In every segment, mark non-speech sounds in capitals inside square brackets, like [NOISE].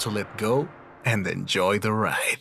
to let go and enjoy the ride.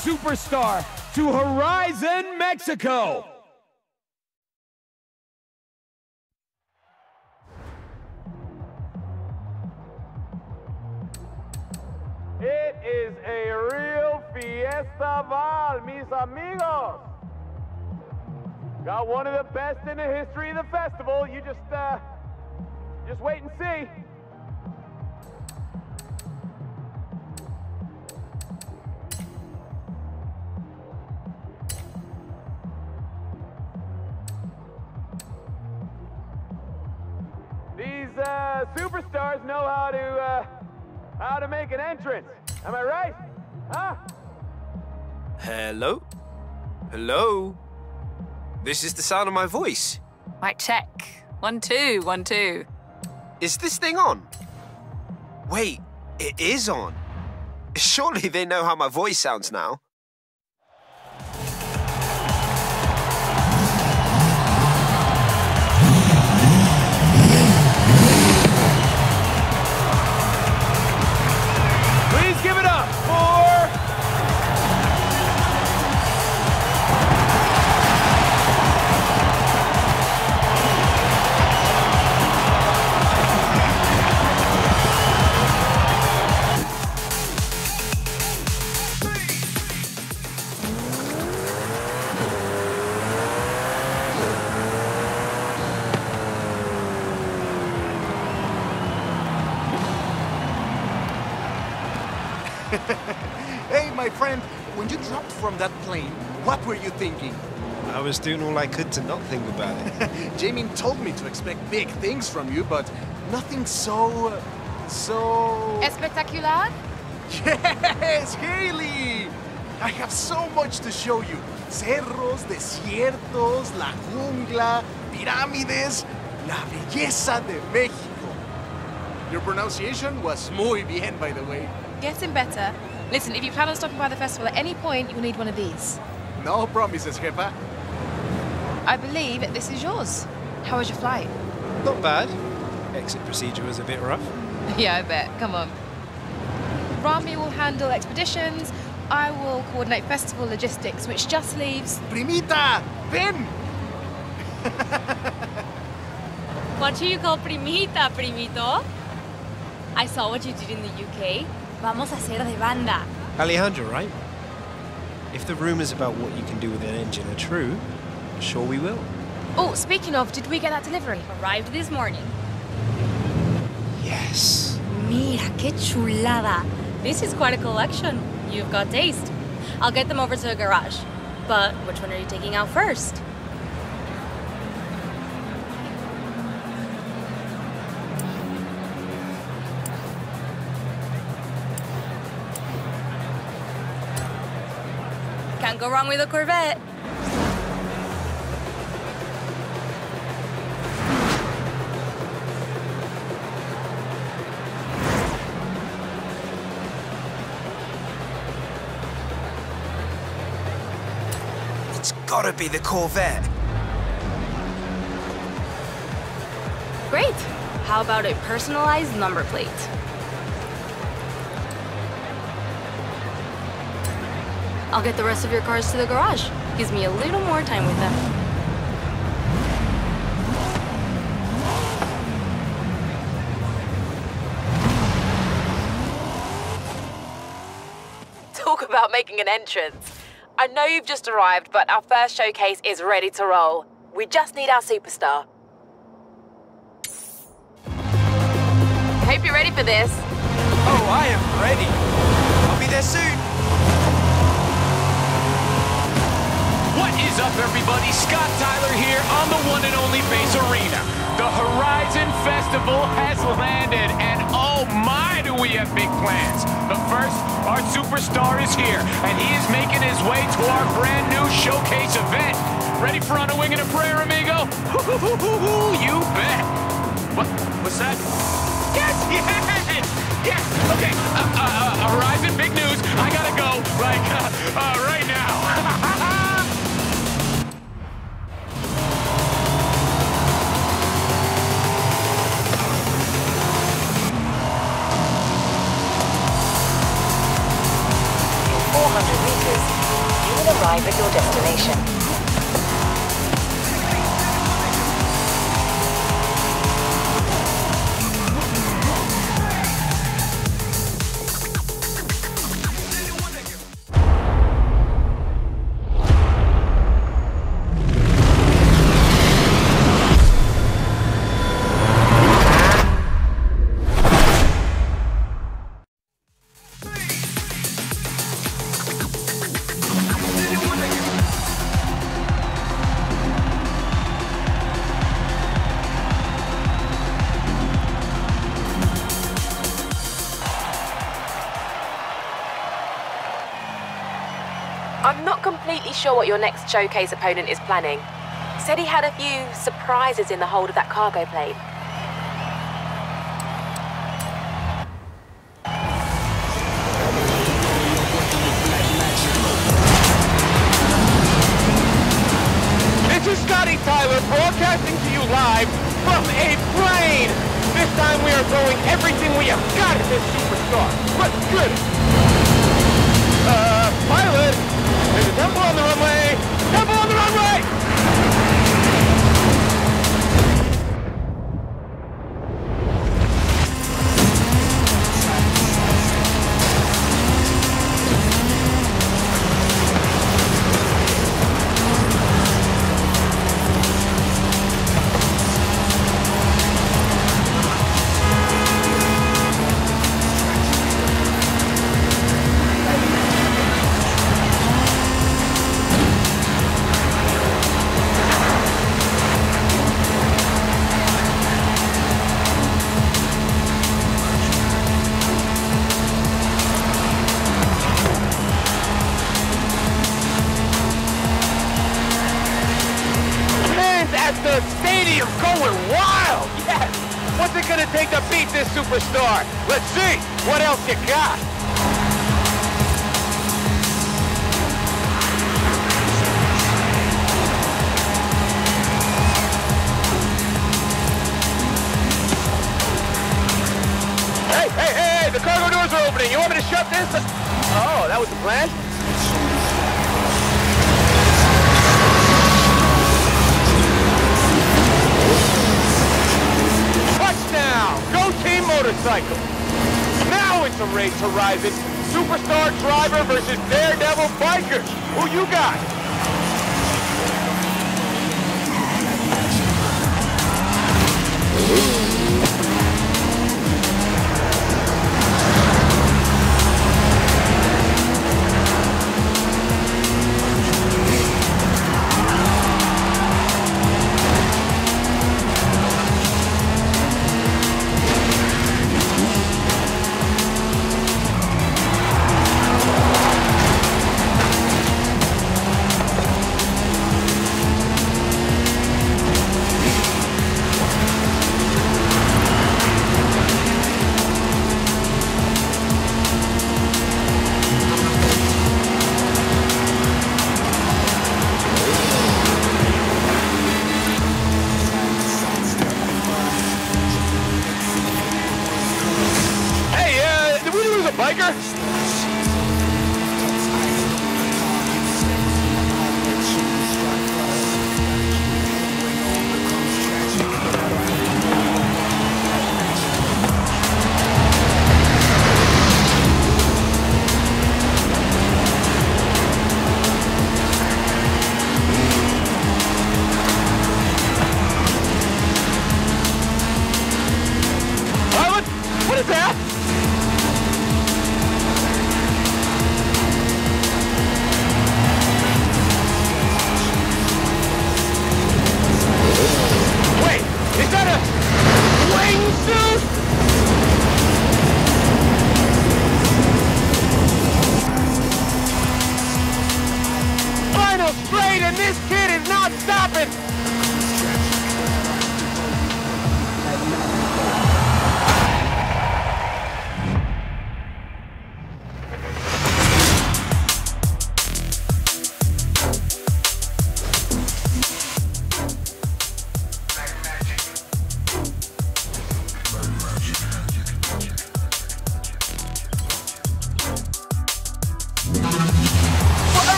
superstar to Horizon Mexico. It is a real fiesta Val, mis amigos. Got one of the best in the history of the festival. You just, uh, just wait and see. know how to, uh, how to make an entrance. Am I right? Huh? Hello? Hello? This is the sound of my voice. Might check. One, two, one, two. Is this thing on? Wait, it is on. [LAUGHS] Surely they know how my voice sounds now. Were you thinking? I was doing all I could to not think about it. [LAUGHS] Jamie told me to expect big things from you, but nothing so. so. Espectacular? Yes, Haley! I have so much to show you. Cerros, desiertos, la jungla, pirámides, la belleza de México. Your pronunciation was muy bien, by the way. Getting better. Listen, if you plan on stopping by the festival at any point, you'll need one of these. No promises, jefa. I believe this is yours. How was your flight? not bad. Exit procedure was a bit rough. [LAUGHS] Yeah, I bet. Come on. Rami will handle expeditions. I will coordinate festival logistics, which just leaves. Primita, ven! [LAUGHS] What do you call primita, primito? I saw what you did in the UK. Vamos a hacer de banda. Alejandro, right? If the rumors about what you can do with an engine are true, I'm sure we will. Oh, speaking of, did we get that delivery? Arrived this morning. Yes. Mira, qué chulada. This is quite a collection. You've got taste. I'll get them over to the garage. But which one are you taking out first? Can't go wrong with a Corvette. It's gotta be the Corvette. Great. How about a personalized number plate? I'll get the rest of your cars to the garage. Gives me a little more time with them. [LAUGHS] Talk about making an entrance. I know you've just arrived, but our first showcase is ready to roll. We just need our superstar. Hope you're ready for this. Oh, I am ready. I'll be there soon. What is up, everybody? Scott Tyler here on the one and only Base Arena. The Horizon Festival has landed, and oh my, do we have big plans. But first, our superstar is here, and he is making his way to our brand new showcase event. Ready for On a Wing and a Prayer, amigo? [LAUGHS] You bet. What? What's that? Yes, [LAUGHS] yes, yes. Okay, uh, uh, uh, Horizon, big news. I gotta go, like, [LAUGHS] uh, right now. 400 you will arrive at your destination. Sure what your next showcase opponent is planning, said he had a few surprises in the hold of that cargo plane. This is Scotty Tyler broadcasting to you live from a plane. This time we are throwing everything we have got at this superstar. But good. Uh, pilot, temple on the runway. Temple on the runway!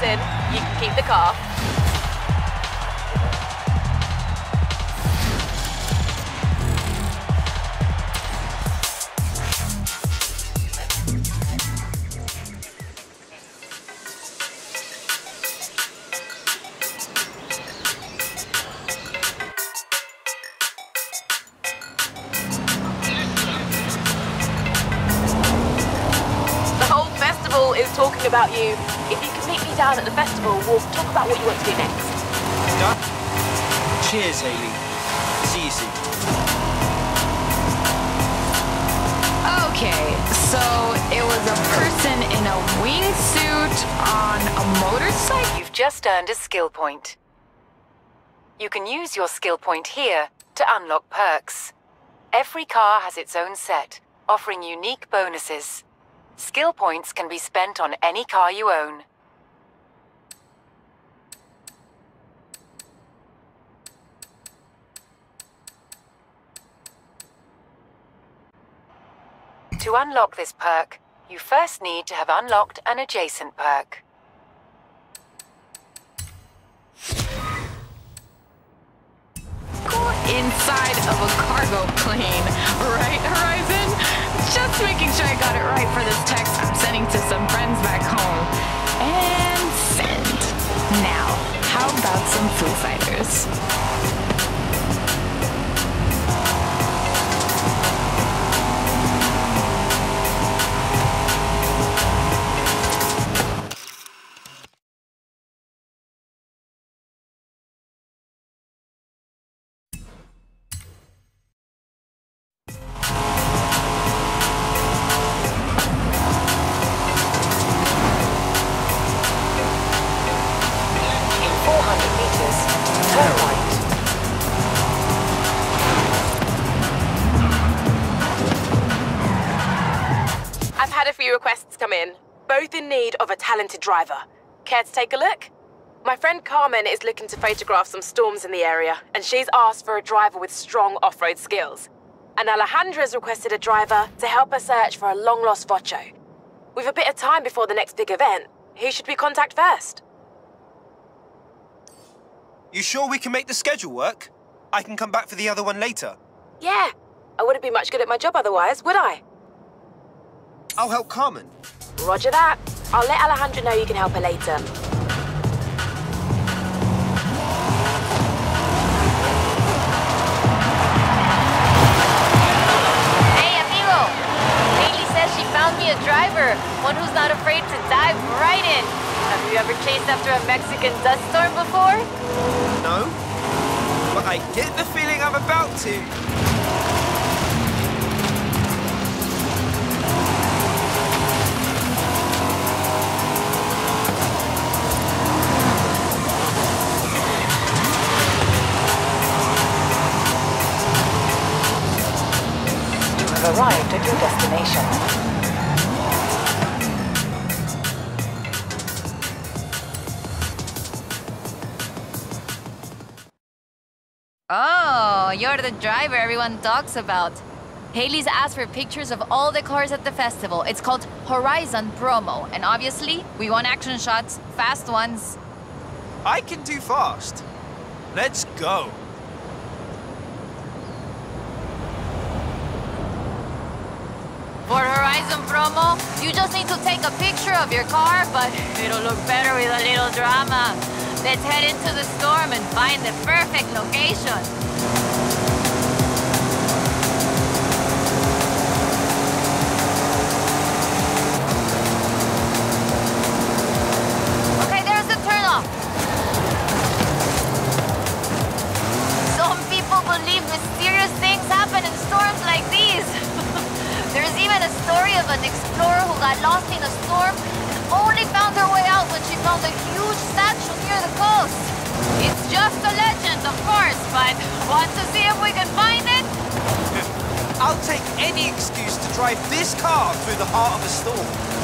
You can keep the car. Skill point. You can use your skill point here to unlock perks. Every car has its own set, offering unique bonuses. Skill points can be spent on any car you own. To unlock this perk, you first need to have unlocked an adjacent perk. Inside of a cargo plane, right, Horizon? Just making sure I got it right for this text I'm sending to some friends back home. And send. Now, how about some Foo Fighters? Come in, both in need of a talented driver. Care to take a look? My friend Carmen is looking to photograph some storms in the area, and she's asked for a driver with strong off-road skills. And Alejandra's requested a driver to help her search for a long-lost Vocho. With a bit of time before the next big event, who should we contact first? You sure we can make the schedule work? I can come back for the other one later. Yeah, I wouldn't be much good at my job otherwise, would I? I'll help Carmen. Roger that. I'll let Alejandra know you can help her later. Hey, amigo! Haley says she found me a driver, one who's not afraid to dive right in. Have you ever chased after a Mexican dust storm before? No? But I get the feeling I'm about to. Have arrived at your destination. Oh, you're the driver everyone talks about. Haley's asked for pictures of all the cars at the festival. It's called Horizon Promo, and obviously, we want action shots, fast ones. I can do fast. Let's go. For Horizon Promo, you just need to take a picture of your car, but it'll look better with a little drama. Let's head into the storm and find the perfect location. I'll take any excuse to drive this car through the heart of a storm.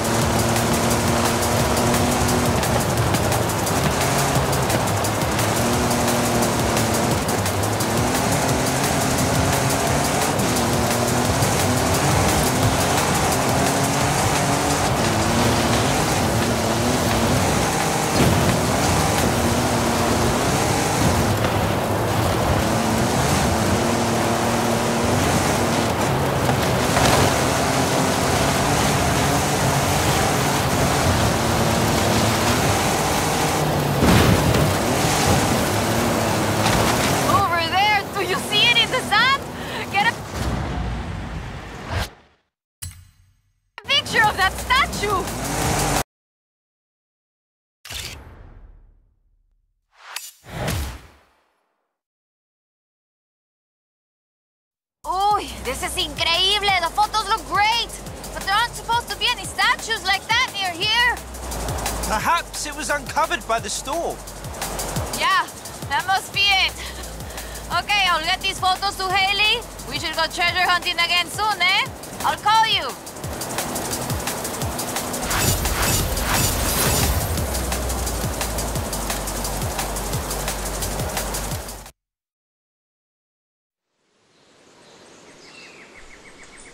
Uncovered by the storm. Yeah, that must be it. [LAUGHS] Okay, I'll get these photos to Haley. We should go treasure hunting again soon, eh? I'll call you.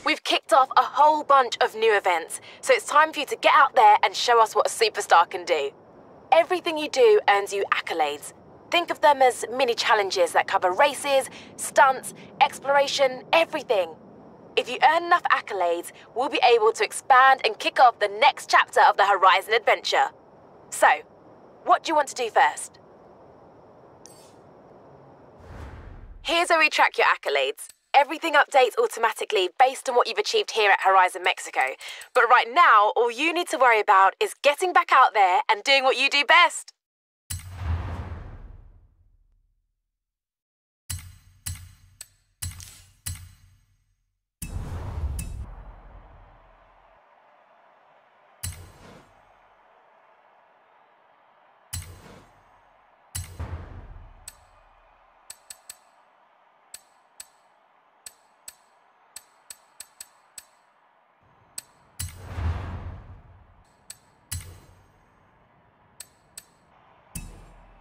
We've kicked off a whole bunch of new events, so it's time for you to get out there and show us what a superstar can do. Everything you do earns you accolades. Think of them as mini challenges that cover races, stunts, exploration, everything. If you earn enough accolades, we'll be able to expand and kick off the next chapter of the Horizon adventure. So, what do you want to do first? Here's where we track your accolades. Everything updates automatically based on what you've achieved here at Horizon Mexico. But right now, all you need to worry about is getting back out there and doing what you do best.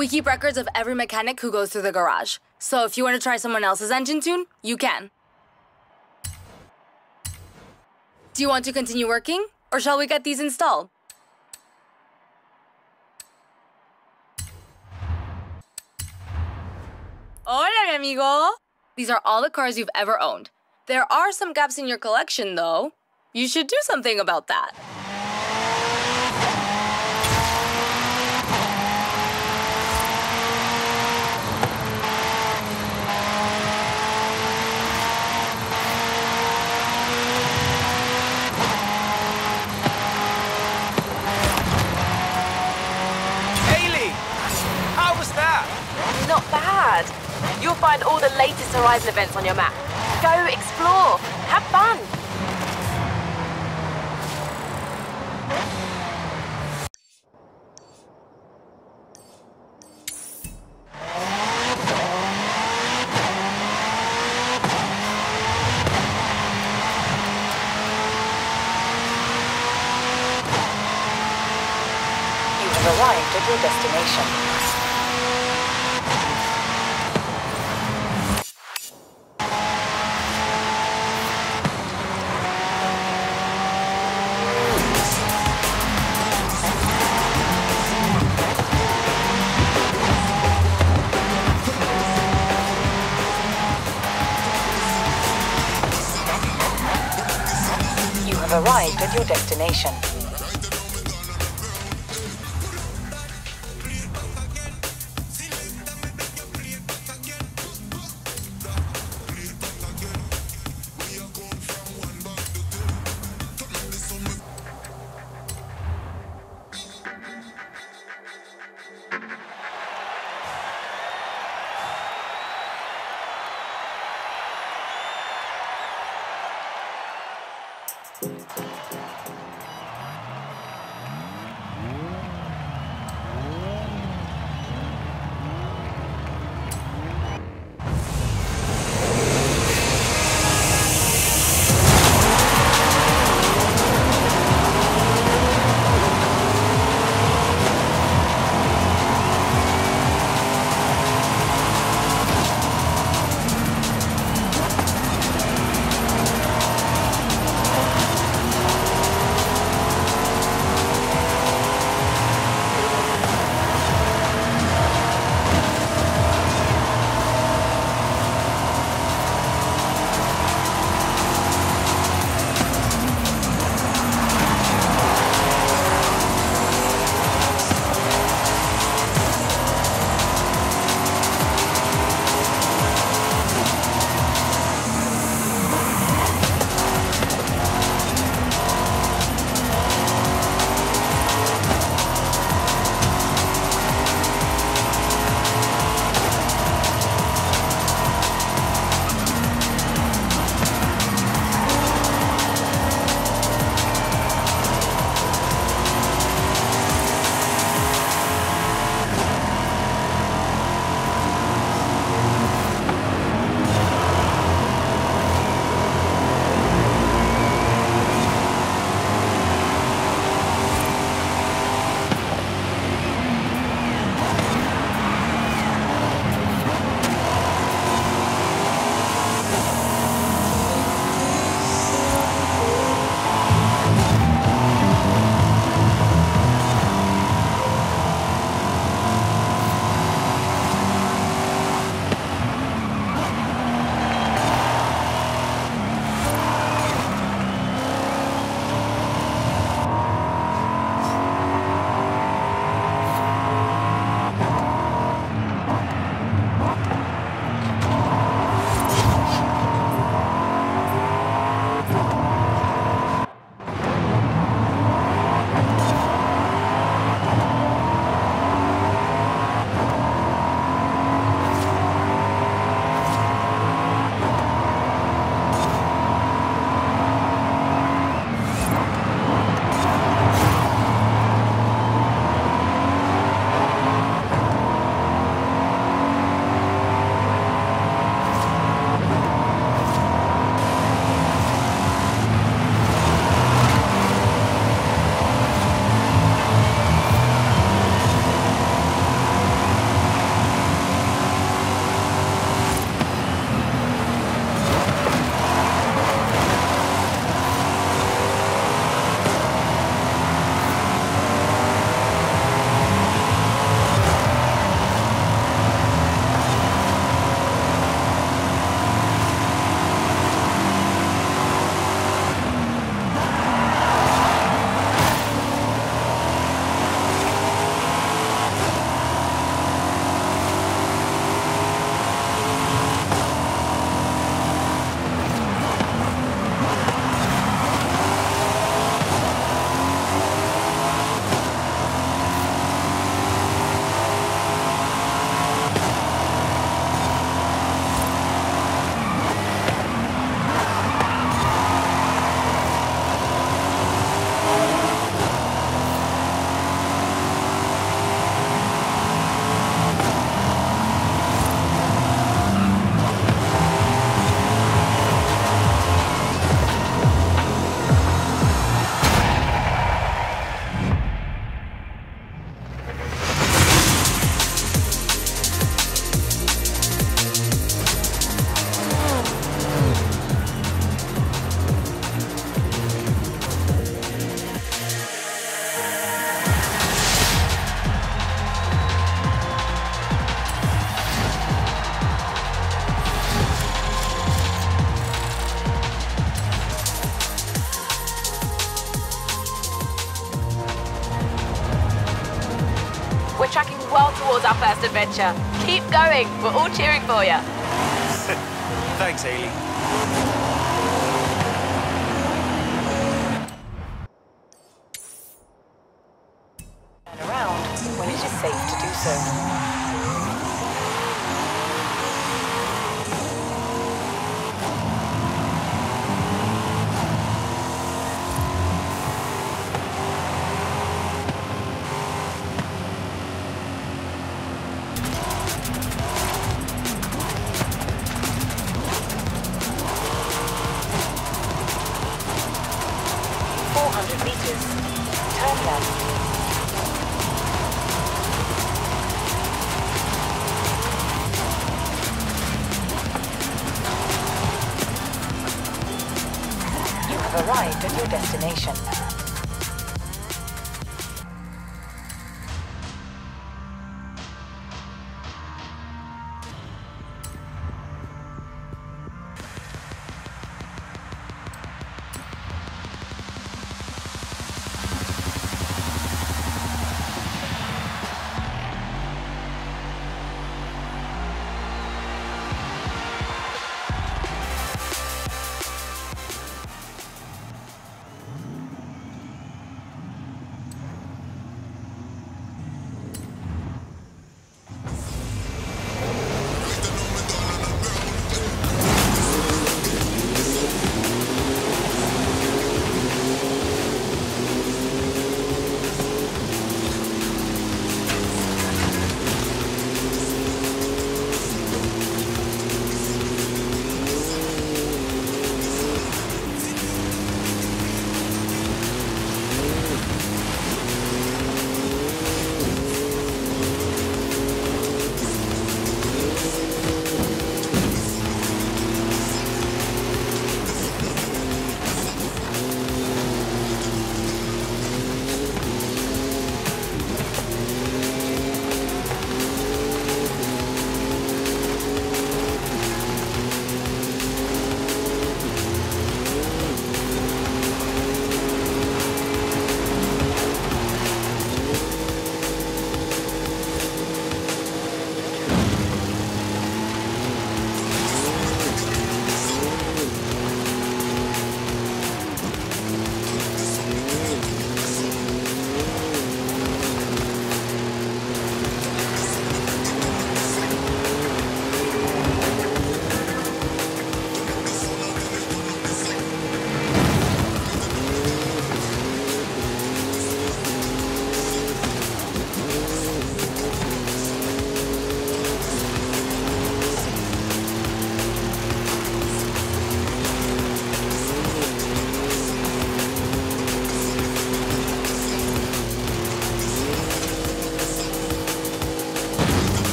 We keep records of every mechanic who goes through the garage. So if you want to try someone else's engine tune, you can. Do you want to continue working? Or shall we get these installed? Hola, mi amigo! These are all the cars you've ever owned. There are some gaps in your collection, though. You should do something about that. Haley! How was that? Not You'll find all the latest Horizon events on your map. Go explore. Have fun. At adventure. Keep going. We're all cheering for you. [LAUGHS] Thanks, Haley.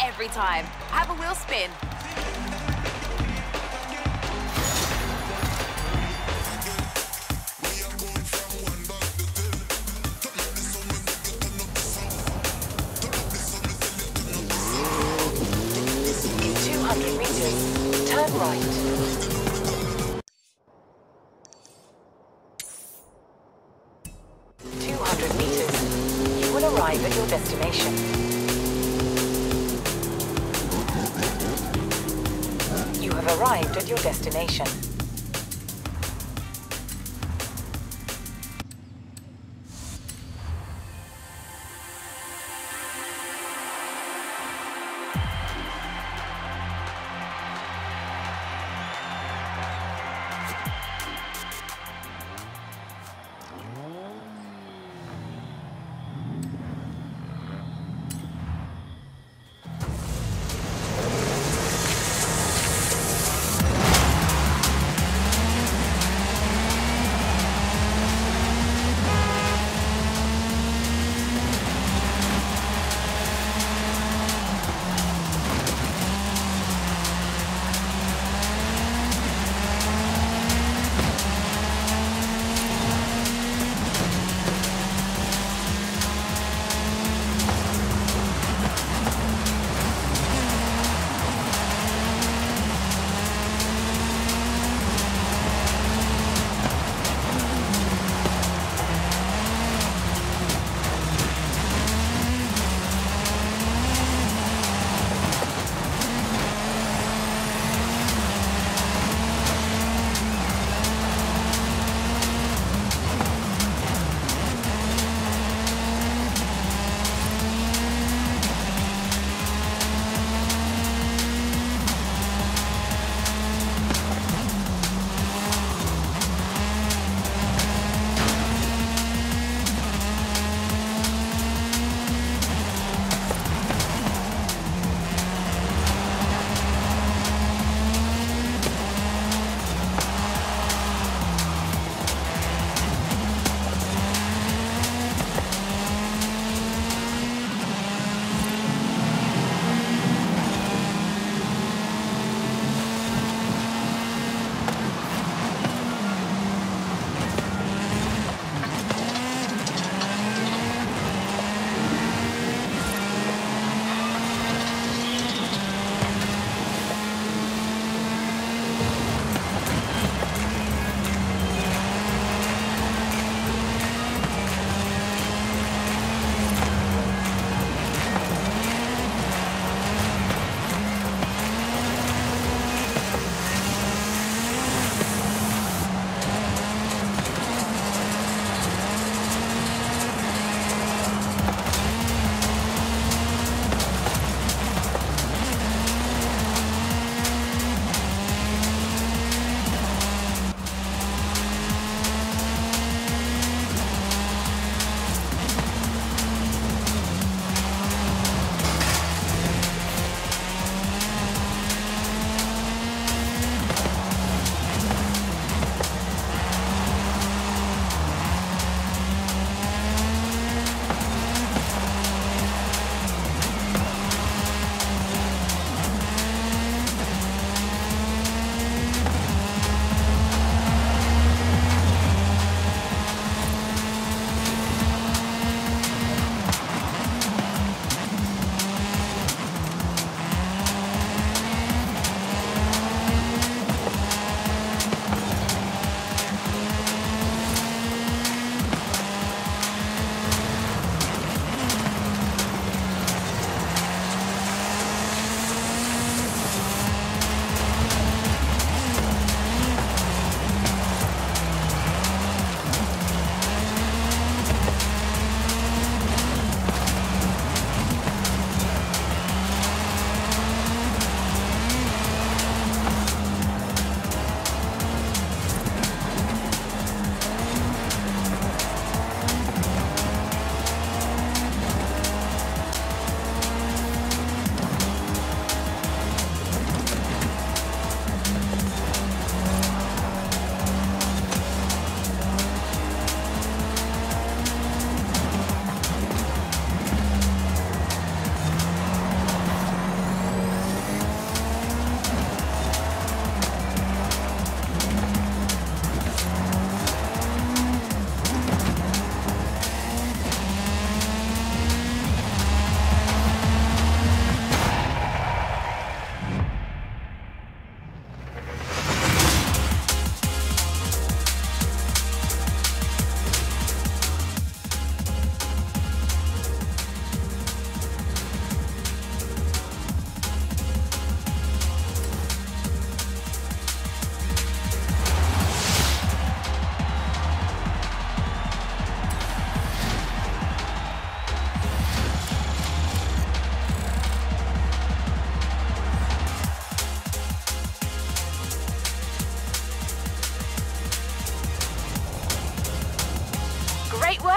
every time. Have a wheel spin.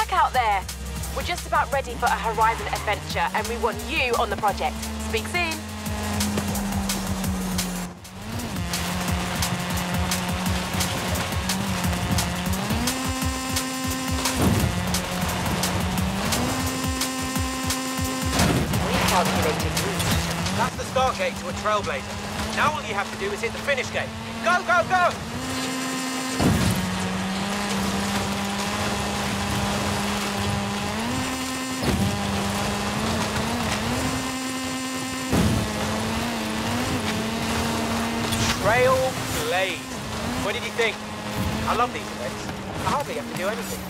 Your out there. We're just about ready for a Horizon adventure, and we want you on the project. Speak soon. Recalculated route. That's the start gate to a Trailblazer. Now all you have to do is hit the finish gate. Go, go, go! What did you think? I love these events. I hardly have to do anything.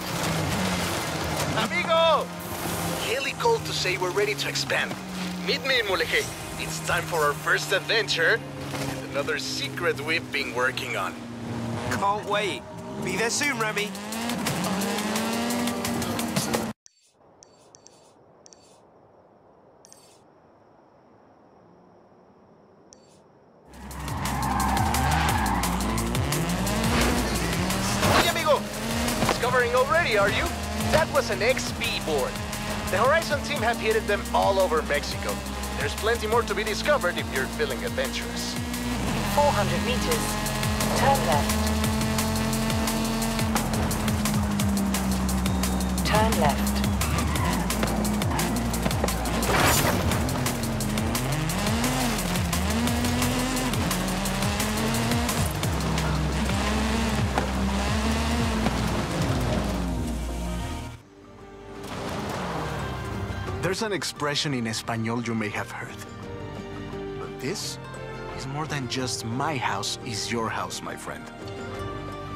Amigo! Haley called to say we're ready to expand. Meet me in Mulegé. It's time for our first adventure and another secret we've been working on. Can't wait. Be there soon, Remy. That an XP board. The Horizon team have hit them all over Mexico. There's plenty more to be discovered if you're feeling adventurous. 400 meters. Turn left. Turn left. There's an expression in Espanol you may have heard. But this is more than just my house is your house, my friend.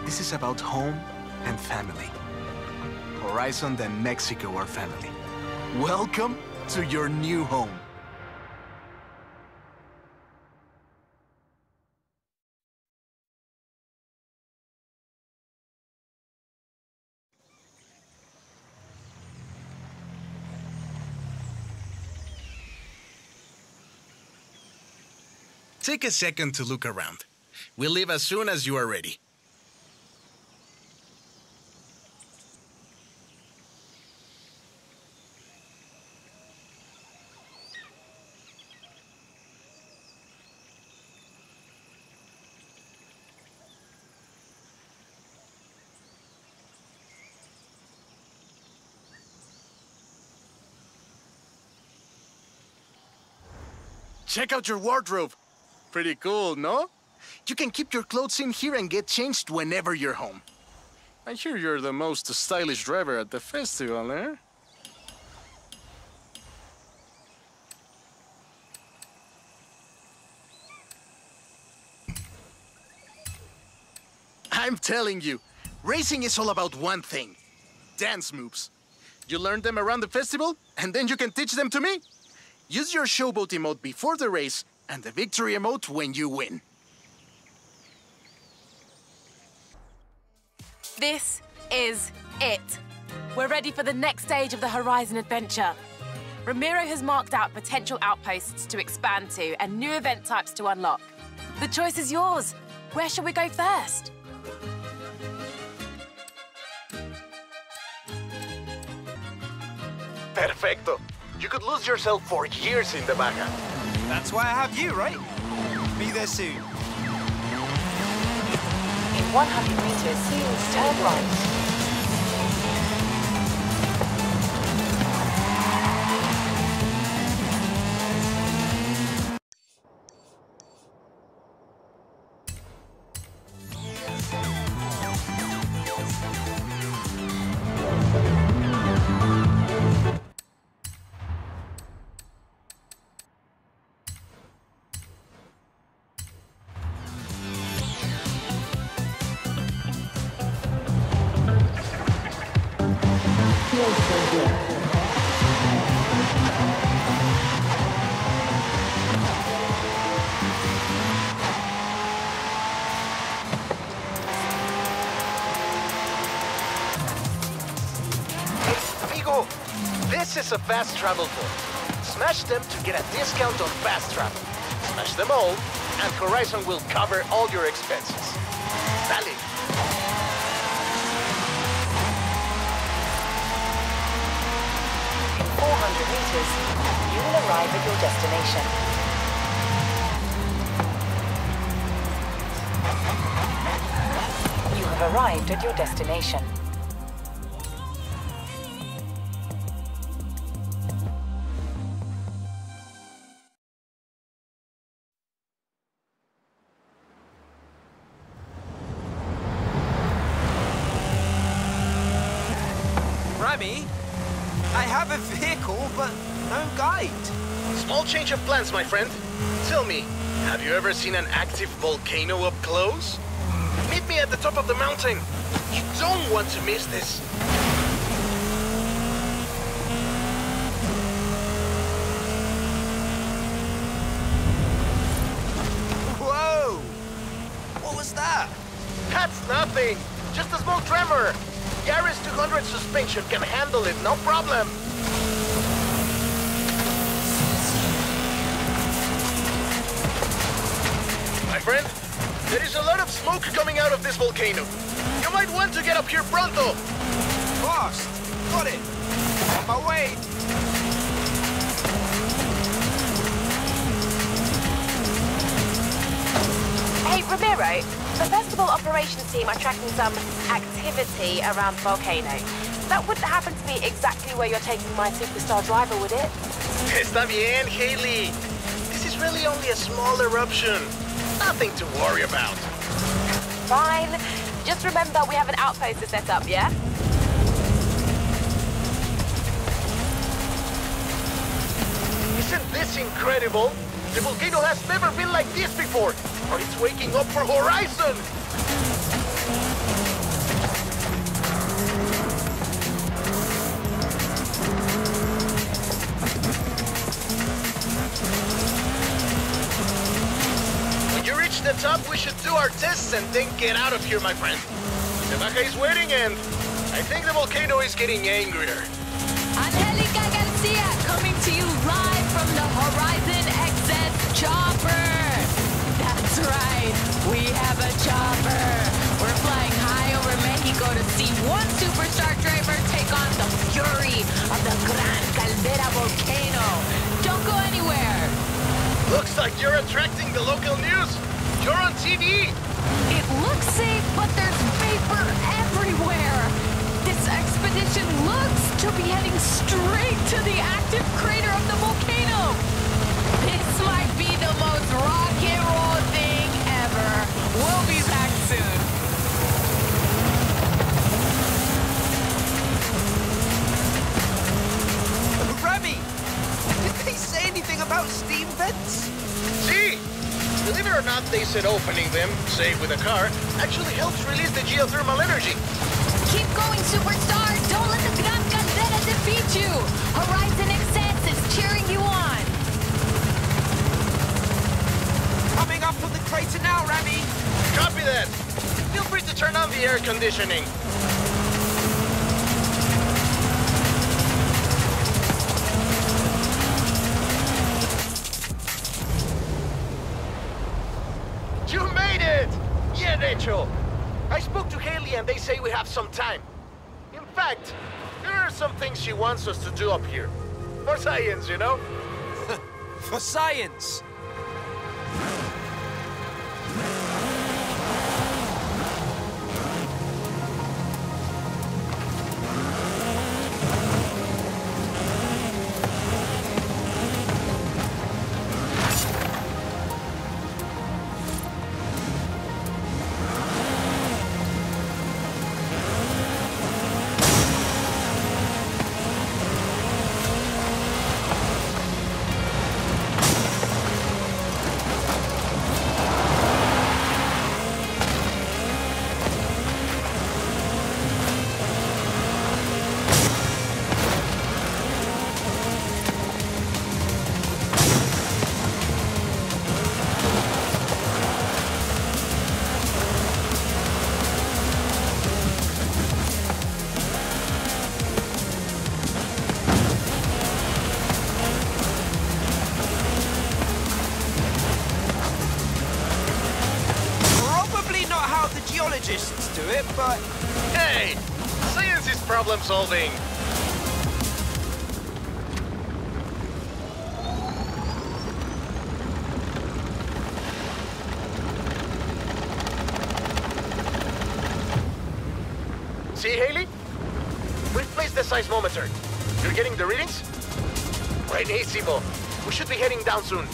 This is about home and family. Horizon and Mexico are family. Welcome to your new home. Take a second to look around. We'll leave as soon as you are ready. Check out your wardrobe. Pretty cool, no? You can keep your clothes in here and get changed whenever you're home. I hear you're the most stylish driver at the festival, eh? I'm telling you, racing is all about one thing. Dance moves. You learn them around the festival, and then you can teach them to me. Use your showboat emote before the race and the victory emote when you win. This is it. We're ready for the next stage of the Horizon adventure. Ramiro has marked out potential outposts to expand to and new event types to unlock. The choice is yours. Where shall we go first? Perfecto. You could lose yourself for years in the Baja. That's why I have you, right? Be there soon. In 100 meters, turn right. Fast travel board. Smash them to get a discount on fast travel. Smash them all, and Horizon will cover all your expenses. Dale. 200 meters, you will arrive at your destination. You have arrived at your destination. My friend. Tell me, have you ever seen an active volcano up close? Meet me at the top of the mountain. You don't want to miss this. Whoa! What was that? That's nothing. Just a small tremor. Yaris 200 suspension can handle it, no problem. Friend, there is a lot of smoke coming out of this volcano. You might want to get up here pronto. Fast! Got it! On my way! Hey, Ramiro, the festival operations team are tracking some activity around the volcano. That wouldn't happen to be exactly where you're taking my superstar driver, would it? Está bien, Haley. This is really only a small eruption. Nothing to worry about. Fine. Just remember we have an outpost to set up, yeah? Isn't this incredible? The volcano has never been like this before, or it's waking up for Horizon! Reach the top, we should do our tests and then get out of here, my friend. The Baja is waiting and I think the volcano is getting angrier. Angelica Garcia coming to you live from the Horizon XS chopper. That's right, we have a chopper. We're flying high over Mexico to see one superstar driver take on the fury of the Gran Caldera volcano. Don't go anywhere. Looks like you're attracting the local news. You're on TV. It looks safe, but there's vapor everywhere. This expedition looks to be heading straight to the active crater of the volcano. This might be the most rock and roll it or not, they said opening them, say with a car, actually helps release the geothermal energy. Keep going, superstar. Don't let the Gran Caldera defeat you. Horizon Excess is cheering you on. Coming up on the crater now, Remy! Copy that. Feel free to turn on the air conditioning. Things she wants us to do up here. For science, you know? [LAUGHS] For science! solving. See, Haley? We've placed the seismometer. You're getting the readings? Right, hey, Sibo. We should be heading down soon.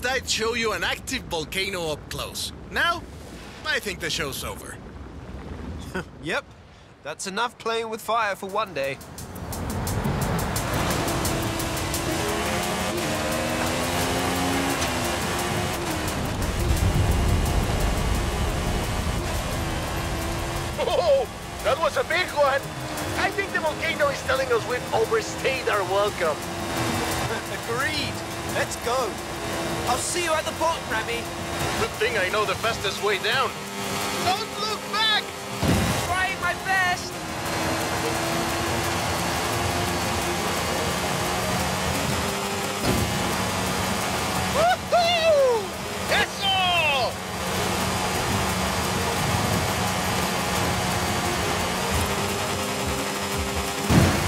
Promised I'd show you an active volcano up close. Now, I think the show's over. [LAUGHS] Yep. That's enough playing with fire for one day. Oh, that was a big one. I think the volcano is telling us we've overstayed our welcome. [LAUGHS] Agreed. Let's go. I'll see you at the bottom, Remy. Good thing I know the fastest way down. Don't look back! Trying my best. Woohoo! Eso!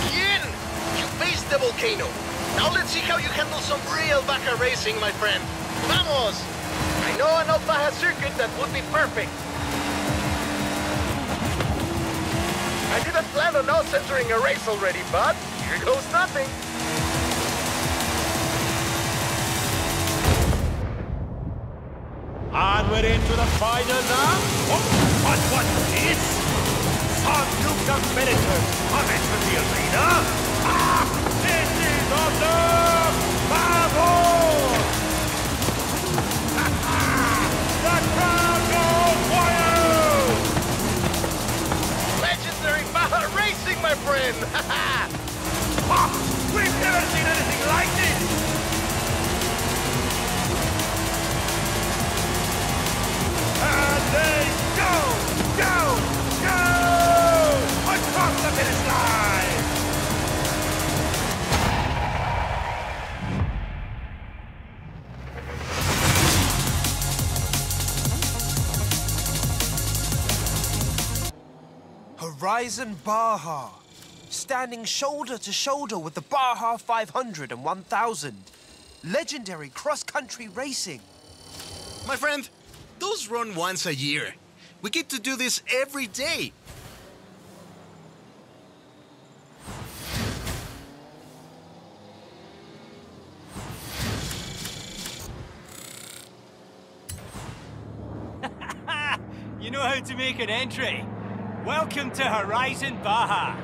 Bien! You faced the volcano. Now let's see how you handle some real Baja racing, my friend. Vamos! I know an old Baja circuit that would be perfect. I didn't plan on us entering a race already, but here goes nothing. And we're into the final now. Oh, what was this? Some new competitors have entered the arena. Ah, my friend! [LAUGHS] We've never seen anything like this! And they go, go, go! Across the finish line! Horizon Baja. Standing shoulder to shoulder with the Baja 500 and 1000. Legendary cross-country racing. My friend, those run once a year. We get to do this every day. [LAUGHS] You know how to make an entry. Welcome to Horizon Baja.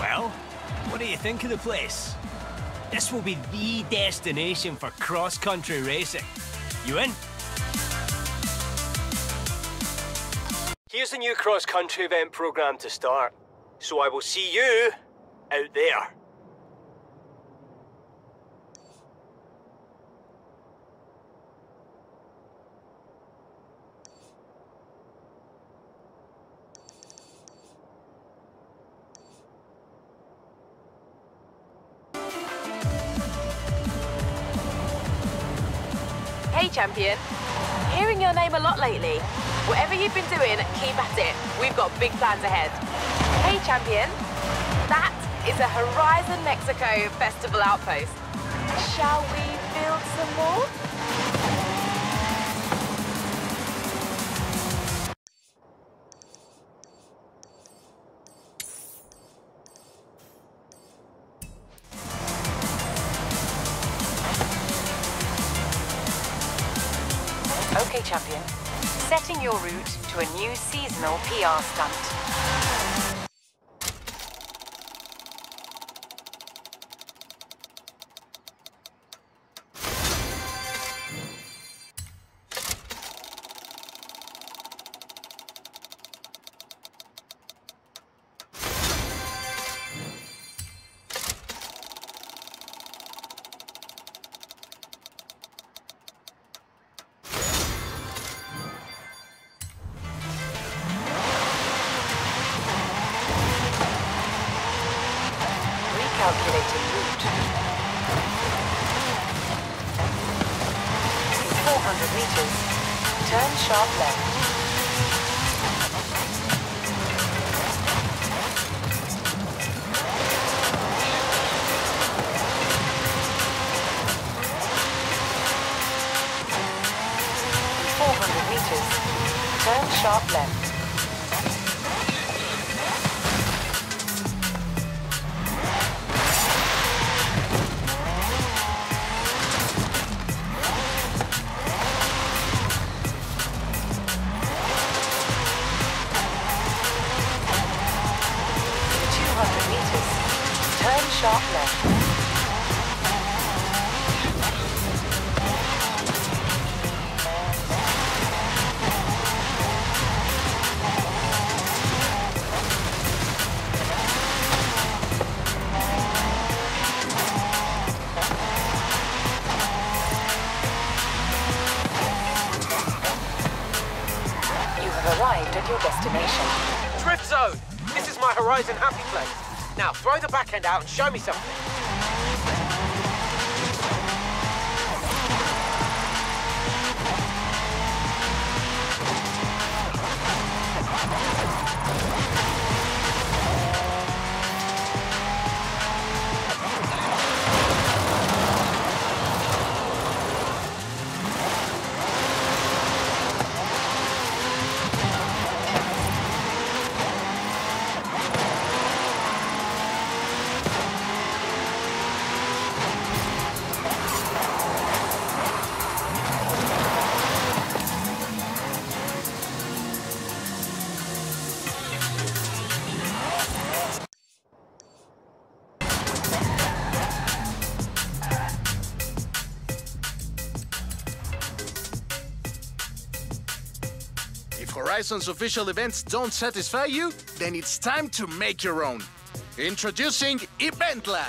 Well, what do you think of the place? This will be the destination for cross-country racing. You in? Here's the new cross-country event program to start. So I will see you out there. Hey, champion. Hearing your name a lot lately. Whatever you've been doing, keep at it. We've got big plans ahead champion. That is a Horizon Mexico Festival outpost. Shall we build some more? Okay, champion. Setting your route to a new seasonal PR stunt. Turn sharp left. In 400 meters, turn sharp left. Out and show me something. If official events don't satisfy you, then it's time to make your own. Introducing Event Lab.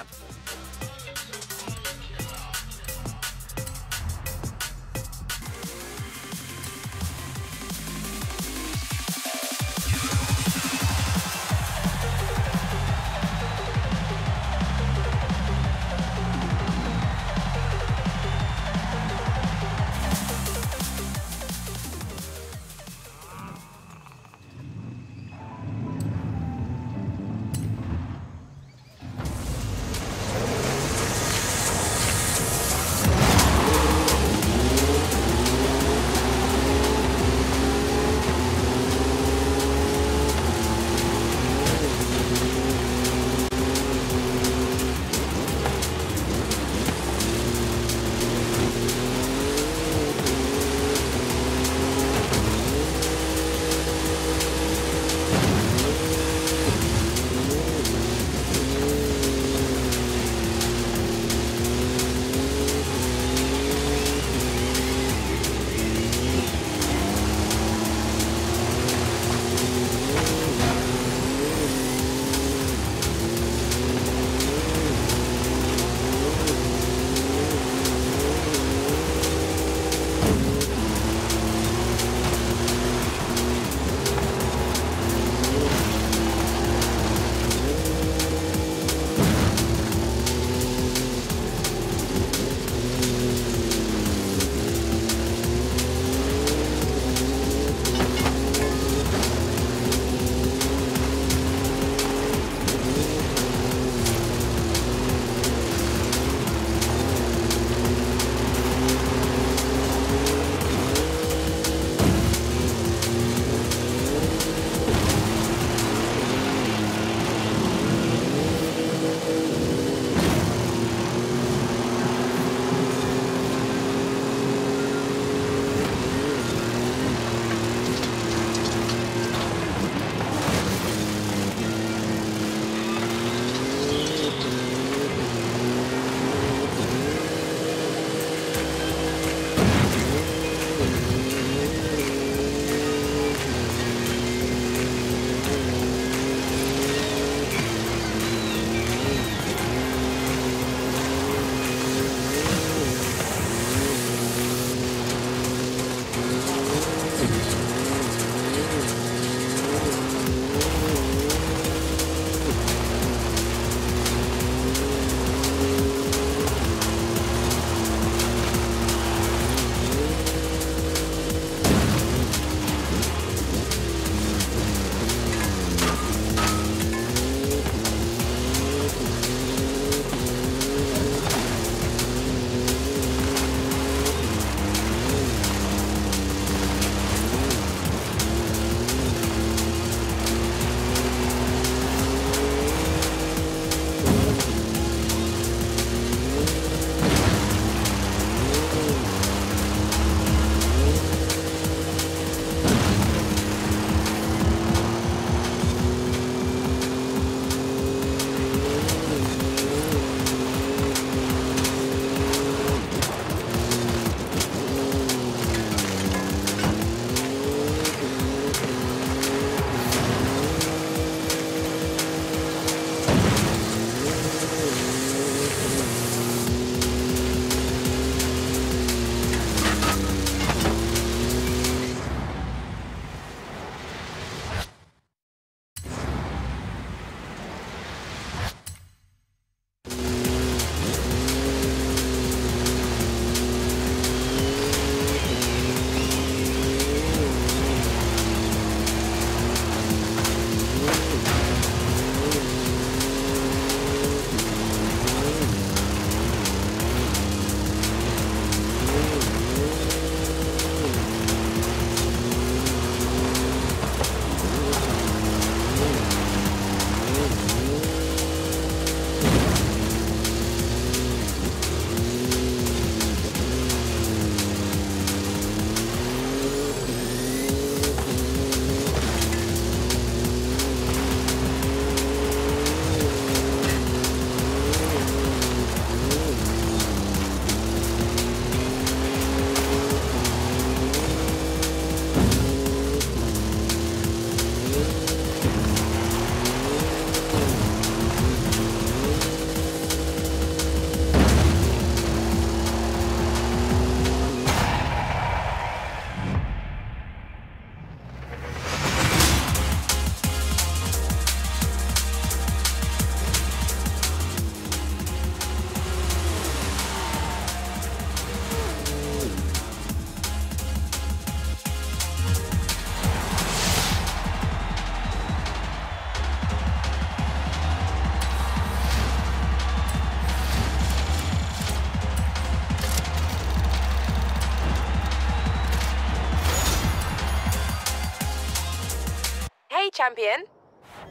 Champion.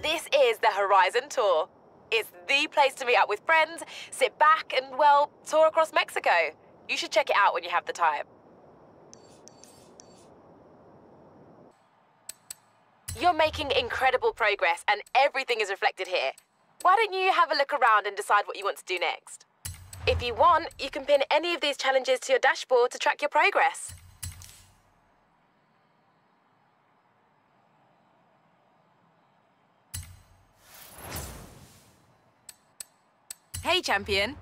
This is the Horizon Tour. It's the place to meet up with friends, sit back, and, well, tour across Mexico. You should check it out when you have the time. You're making incredible progress, and everything is reflected here. Why don't you have a look around and decide what you want to do next? If you want, you can pin any of these challenges to your dashboard to track your progress. Hey, champion.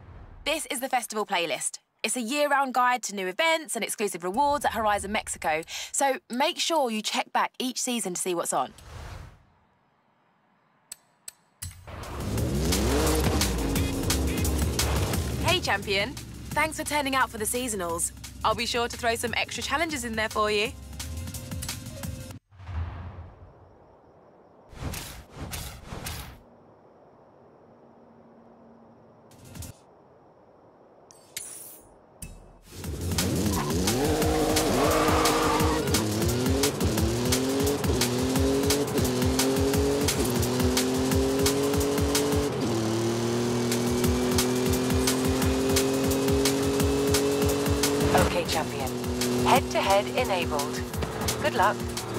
This is the festival playlist. It's a year-round guide to new events and exclusive rewards at Horizon Mexico, so make sure you check back each season to see what's on. Hey, champion. Thanks for turning out for the seasonals. I'll be sure to throw some extra challenges in there for you.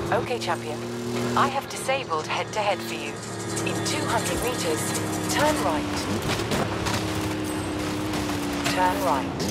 Okay, champion. I have disabled head-to-head for you. In 200 meters, turn right. Turn right.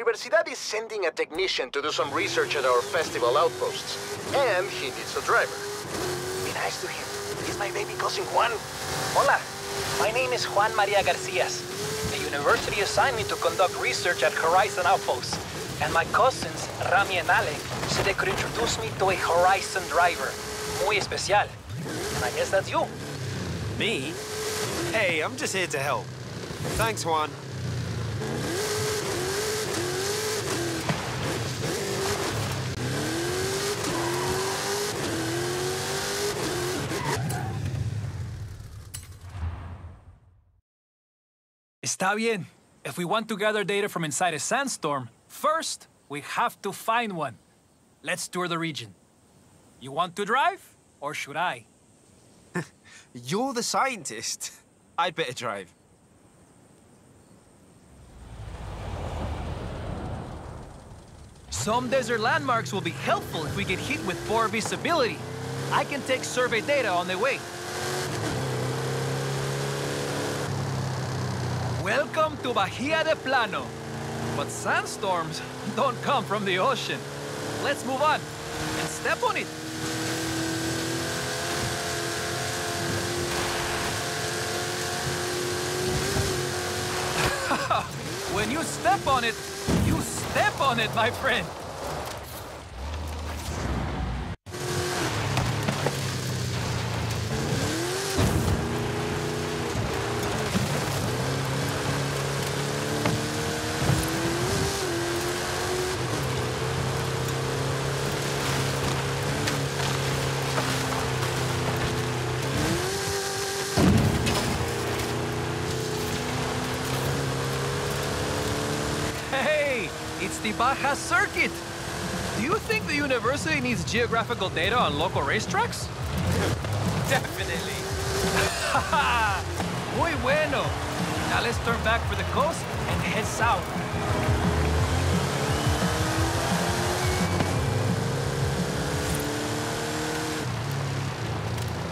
Universidad is sending a technician to do some research at our festival outposts. And he needs a driver. Be nice to him. He's my baby cousin Juan. Hola, my name is Juan Maria Garcias. The university assigned me to conduct research at Horizon Outposts. And my cousins, Rami and Ale, said they could introduce me to a Horizon driver. Muy especial. And I guess that's you. Me? Hey, I'm just here to help. Thanks, Juan. Está bien. If we want to gather data from inside a sandstorm, first, we have to find one. Let's tour the region. You want to drive, or should I? [LAUGHS] You're the scientist. I'd better drive. Some desert landmarks will be helpful if we get hit with poor visibility. I can take survey data on the way. Welcome to Bahia de Plano. But sandstorms don't come from the ocean. Let's move on and step on it. [LAUGHS] when you step on it, you step on it, my friend. Circuit. Do you think the university needs geographical data on local racetracks? [LAUGHS] Definitely. [LAUGHS] Muy bueno. Now let's turn back for the coast and head south.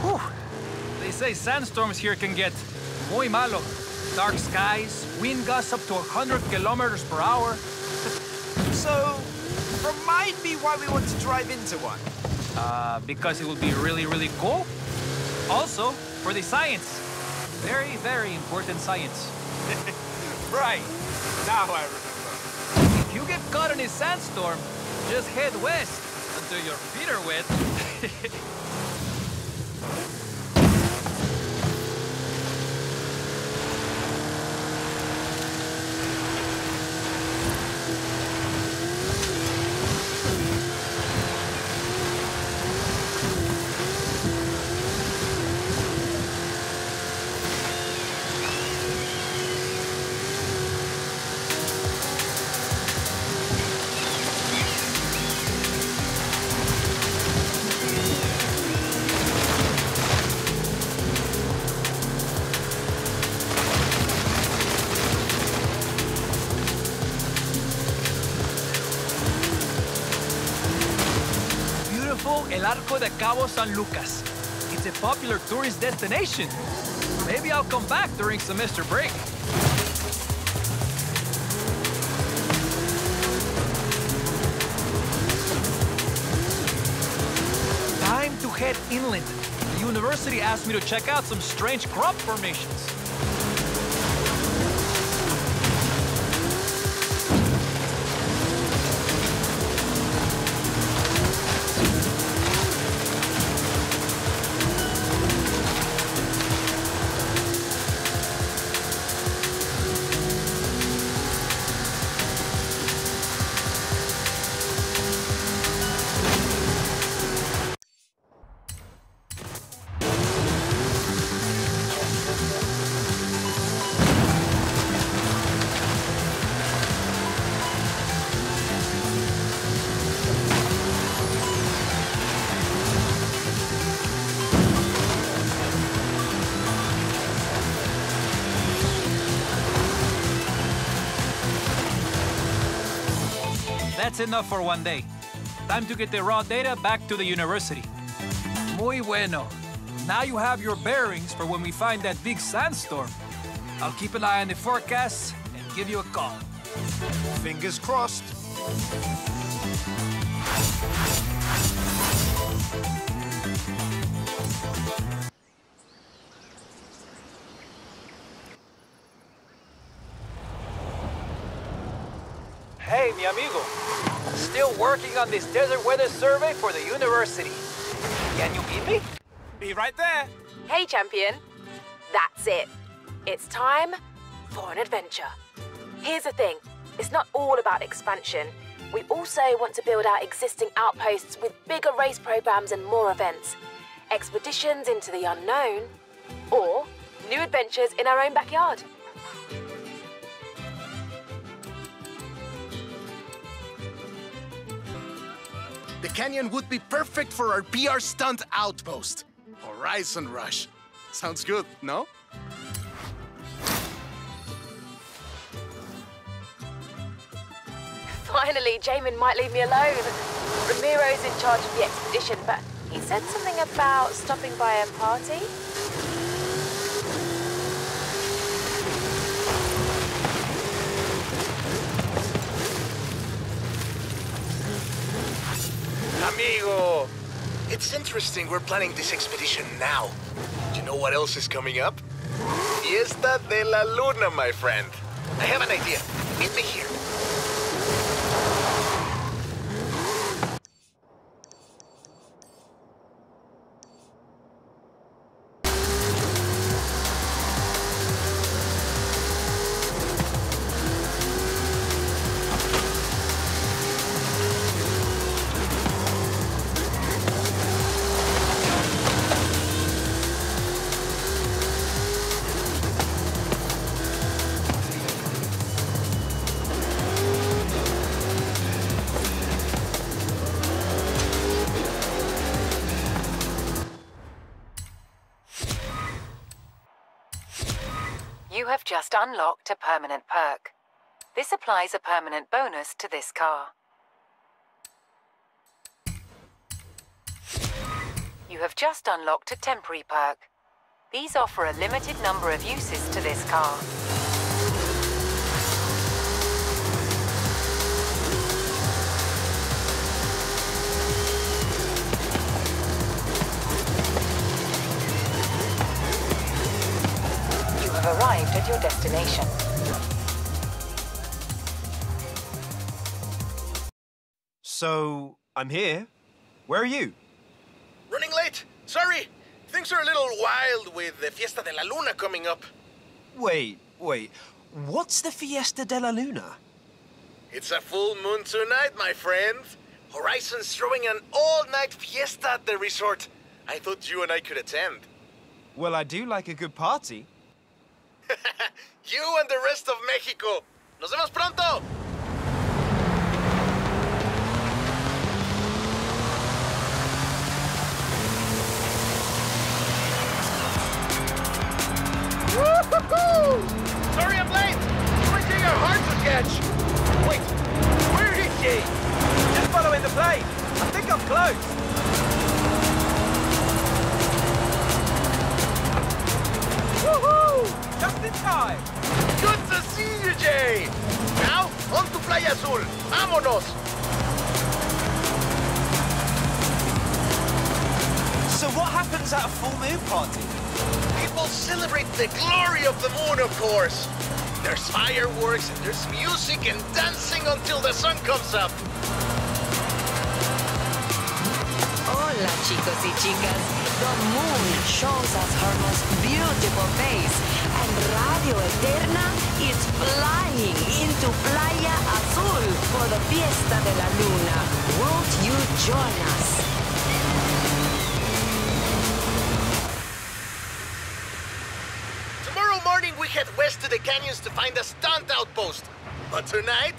Whew. They say sandstorms here can get muy malo. Dark skies, wind gusts up to 100 kilometers per hour. So, remind me why we want to drive into one. Uh, because it will be really, really cool. Also, for the science. Very, very important science. [LAUGHS] right. Now I remember. If you get caught in a sandstorm, just head west until your feet are wet. Cabo San Lucas. It's a popular tourist destination. Maybe I'll come back during semester break. Time to head inland. The university asked me to check out some strange crop formations. That's enough for one day. Time to get the raw data back to the university. Muy bueno. Now you have your bearings for when we find that big sandstorm. I'll keep an eye on the forecast and give you a call. Fingers crossed. Working on this desert weather survey for the university. Can you beat me? Be right there. Hey, champion. That's it. It's time for an adventure. Here's the thing it's not all about expansion. We also want to build our existing outposts with bigger race programs and more events, expeditions into the unknown, or new adventures in our own backyard. The canyon would be perfect for our PR stunt outpost. Horizon Rush. Sounds good, no? Finally, Jamin might leave me alone. Ramiro's in charge of the expedition, but he said something about stopping by a party. Amigo! It's interesting we're planning this expedition now. Do you know what else is coming up? Fiesta de la Luna, my friend. I have an idea. Meet me here. Just unlocked a permanent perk. This applies a permanent bonus to this car. You have just unlocked a temporary perk. These offer a limited number of uses to this car. Have arrived at your destination. So, I'm here. Where are you? Running late. Sorry. Things are a little wild with the Fiesta de la Luna coming up. Wait, wait. What's the Fiesta de la Luna? It's a full moon tonight, my friend. Horizon's throwing an all-night fiesta at the resort. I thought you and I could attend. Well, I do like a good party. [LAUGHS] You and the rest of Mexico. Nos vemos pronto. Sorry I'm late. Drinking a hard to catch. Wait, where is she? Just following the plane. I think I'm close. Woohoo! Just in time. Good to see you, Jay. Now, on to Playa Azul. Vámonos. So what happens at a full moon party? People celebrate the glory of the moon, of course. There's fireworks, and there's music and dancing until the sun comes up. Hola, chicos y chicas. The moon shows us her most beautiful face, and Radio Eterna is flying into Playa Azul for the Fiesta de la Luna. Won't you join us? Tomorrow morning we head west to the canyons to find a stunt outpost. But tonight,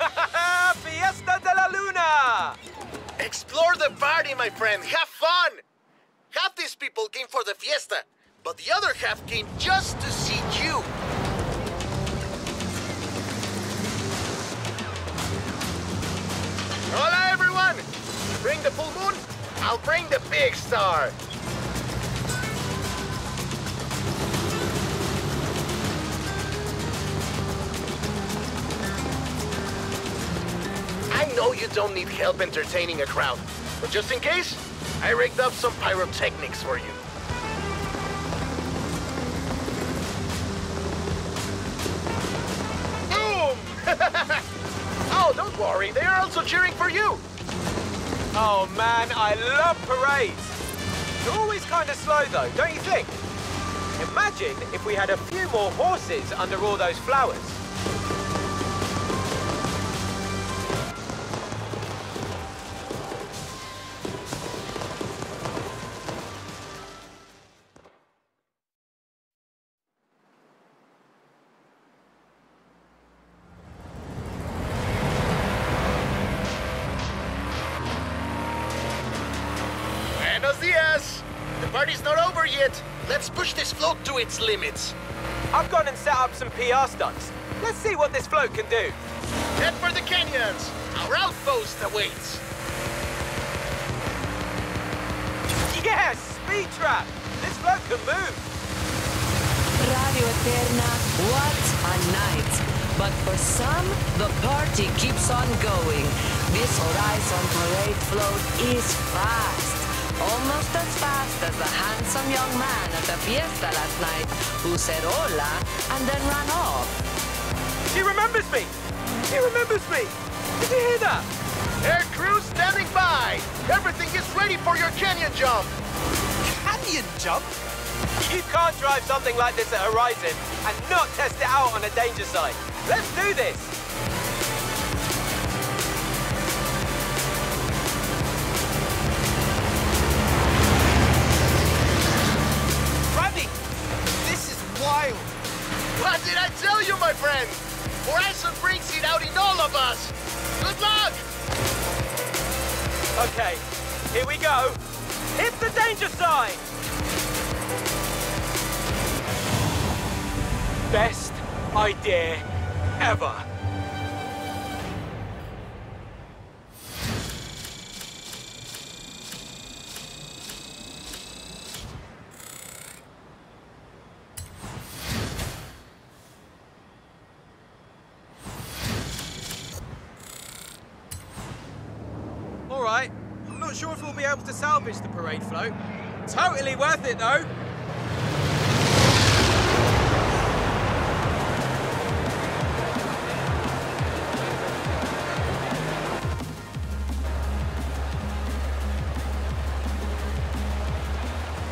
[LAUGHS] Fiesta de la Luna! explore the party, my friend. Have fun. Half these people came for the fiesta, but the other half came just to see you. Hola, everyone! Bring the full moon, I'll bring the big star. I know you don't need help entertaining a crowd, but just in case, I rigged up some pyrotechnics for you. Boom! [LAUGHS] oh, don't worry, they are also cheering for you. Oh man, I love parades. They're always kind of slow though, don't you think? Imagine if we had a few more horses under all those flowers. Its limits. I've gone and set up some PR stunts. Let's see what this float can do. Head for the canyons. Our outpost awaits. Yes! Speed trap! This float can move. Radio Eterna, what a night. But for some, the party keeps on going. This Horizon Parade float is fast. Almost as fast as the handsome young man at the fiesta last night who said hola and then ran off. She remembers me! She remembers me! Did you hear that? Air crew standing by. Everything is ready for your canyon jump. Canyon jump? You can't drive something like this at Horizon and not test it out on a danger site. Let's do this! My friend? Horizon brings it out in all of us. Good luck! Okay, here we go. Hit the danger sign! Best idea ever. Float. Totally worth it, though.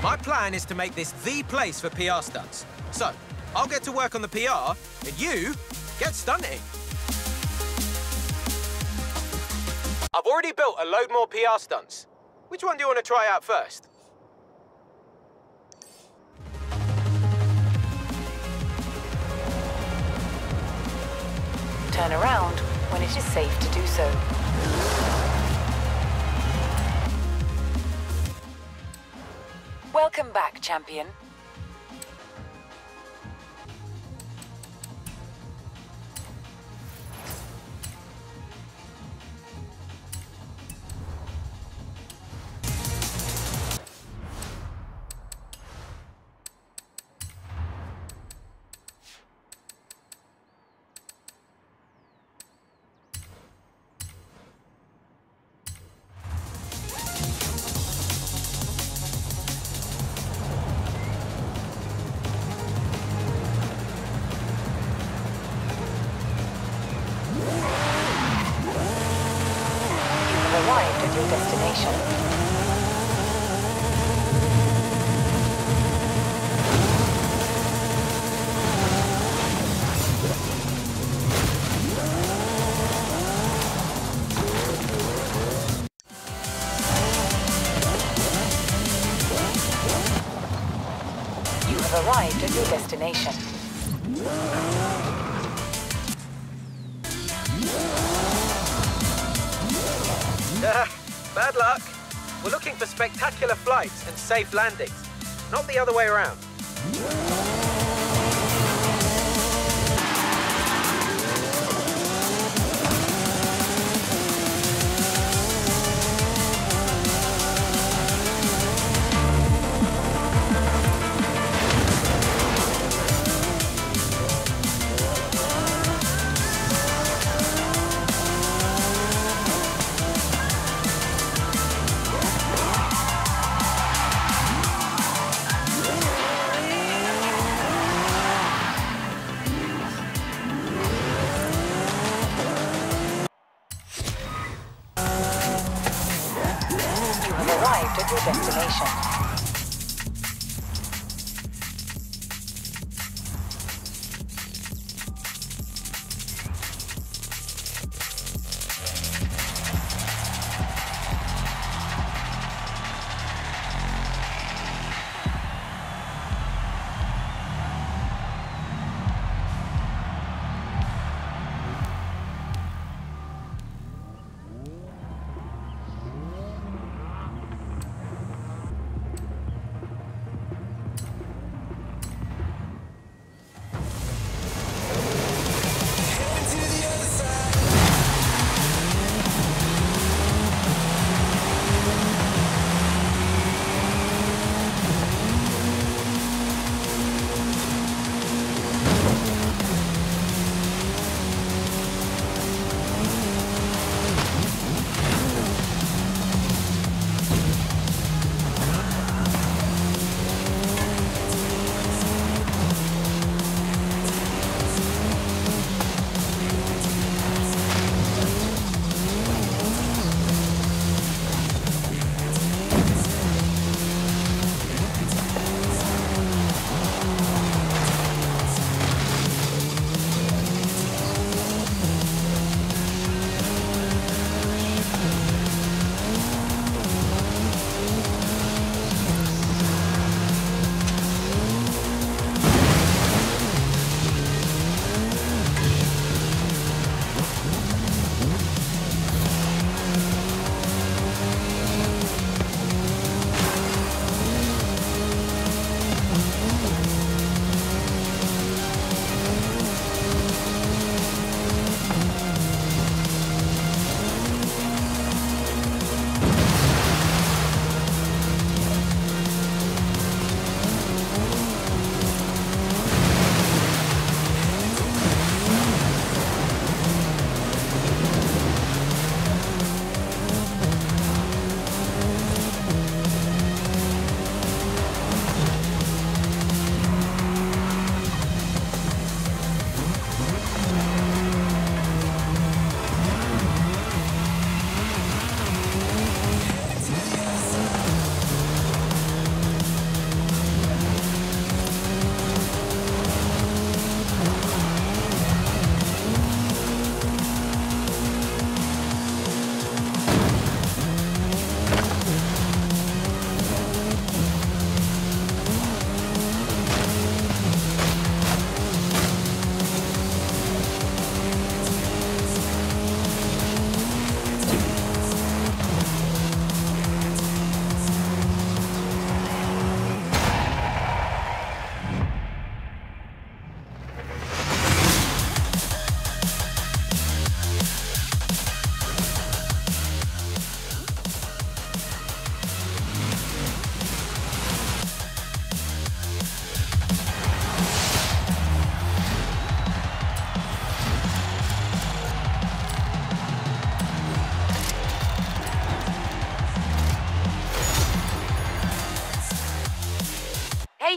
My plan is to make this the place for PR stunts. So, I'll get to work on the PR, and you get stunting. I've already built a load more PR stunts. Which one do you want to try out first? Turn around when it is safe to do so. Welcome back, champion. You have arrived at your destination. Ah, bad luck. We're looking for spectacular flights and safe landings, not the other way around.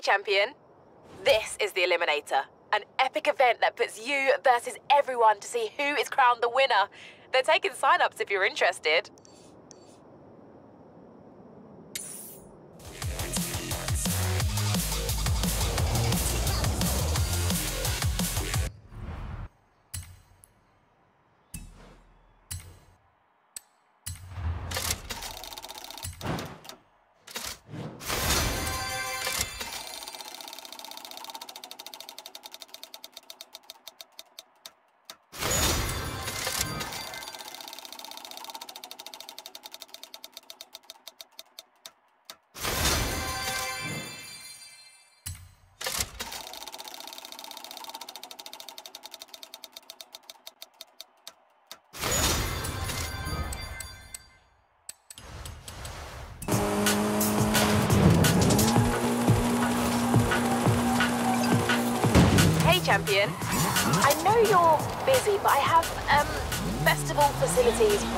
Champion. This is the Eliminator, an epic event that puts you versus everyone to see who is crowned the winner. They're taking sign-ups if you're interested.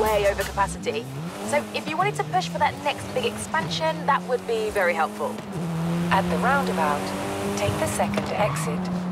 Way over capacity. So if you wanted to push for that next big expansion, that would be very helpful. At the roundabout, take the second exit.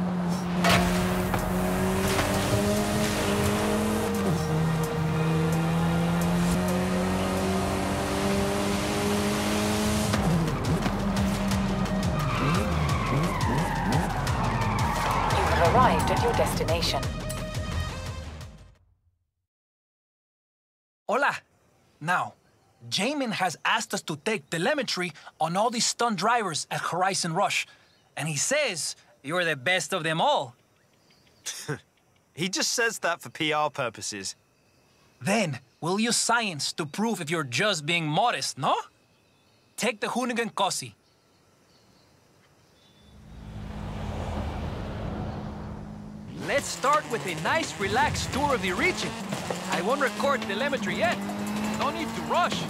Has asked us to take telemetry on all these stunt drivers at Horizon Rush. And he says you're the best of them all. [LAUGHS] he just says that for PR purposes. Then, we'll use science to prove if you're just being modest, no? Take the Hoonigan Cossie. Let's start with a nice, relaxed tour of the region. I won't record telemetry yet. No need to rush.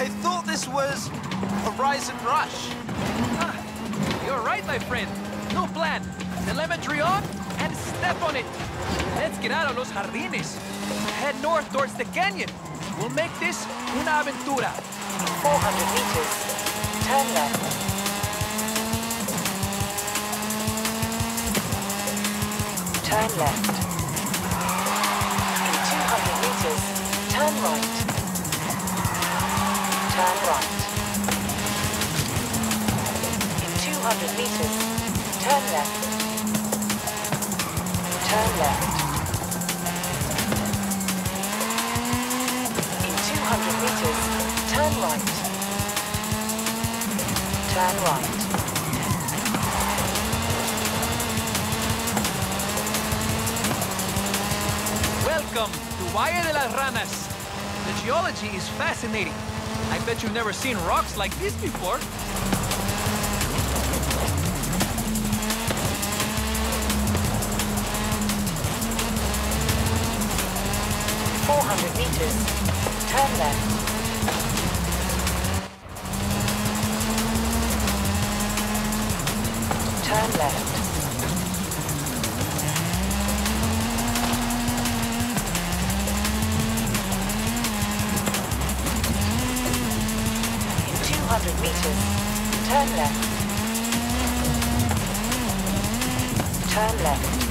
I thought this was Horizon Rush. Ah, you're right, my friend. No plan. Telemetry on and step on it. Let's get out of Los Jardines. Head north towards the canyon. We'll make this una aventura. 400 meters. Turn left. Turn left. In 200 meters, turn right. Turn right. In 200 meters, turn left. Turn left. In 200 meters, turn right. Turn right. Welcome to Valle de las Ranas. The geology is fascinating. I bet you've never seen rocks like this before. Four hundred meters. Turn left. Turn left. Left. Turn left.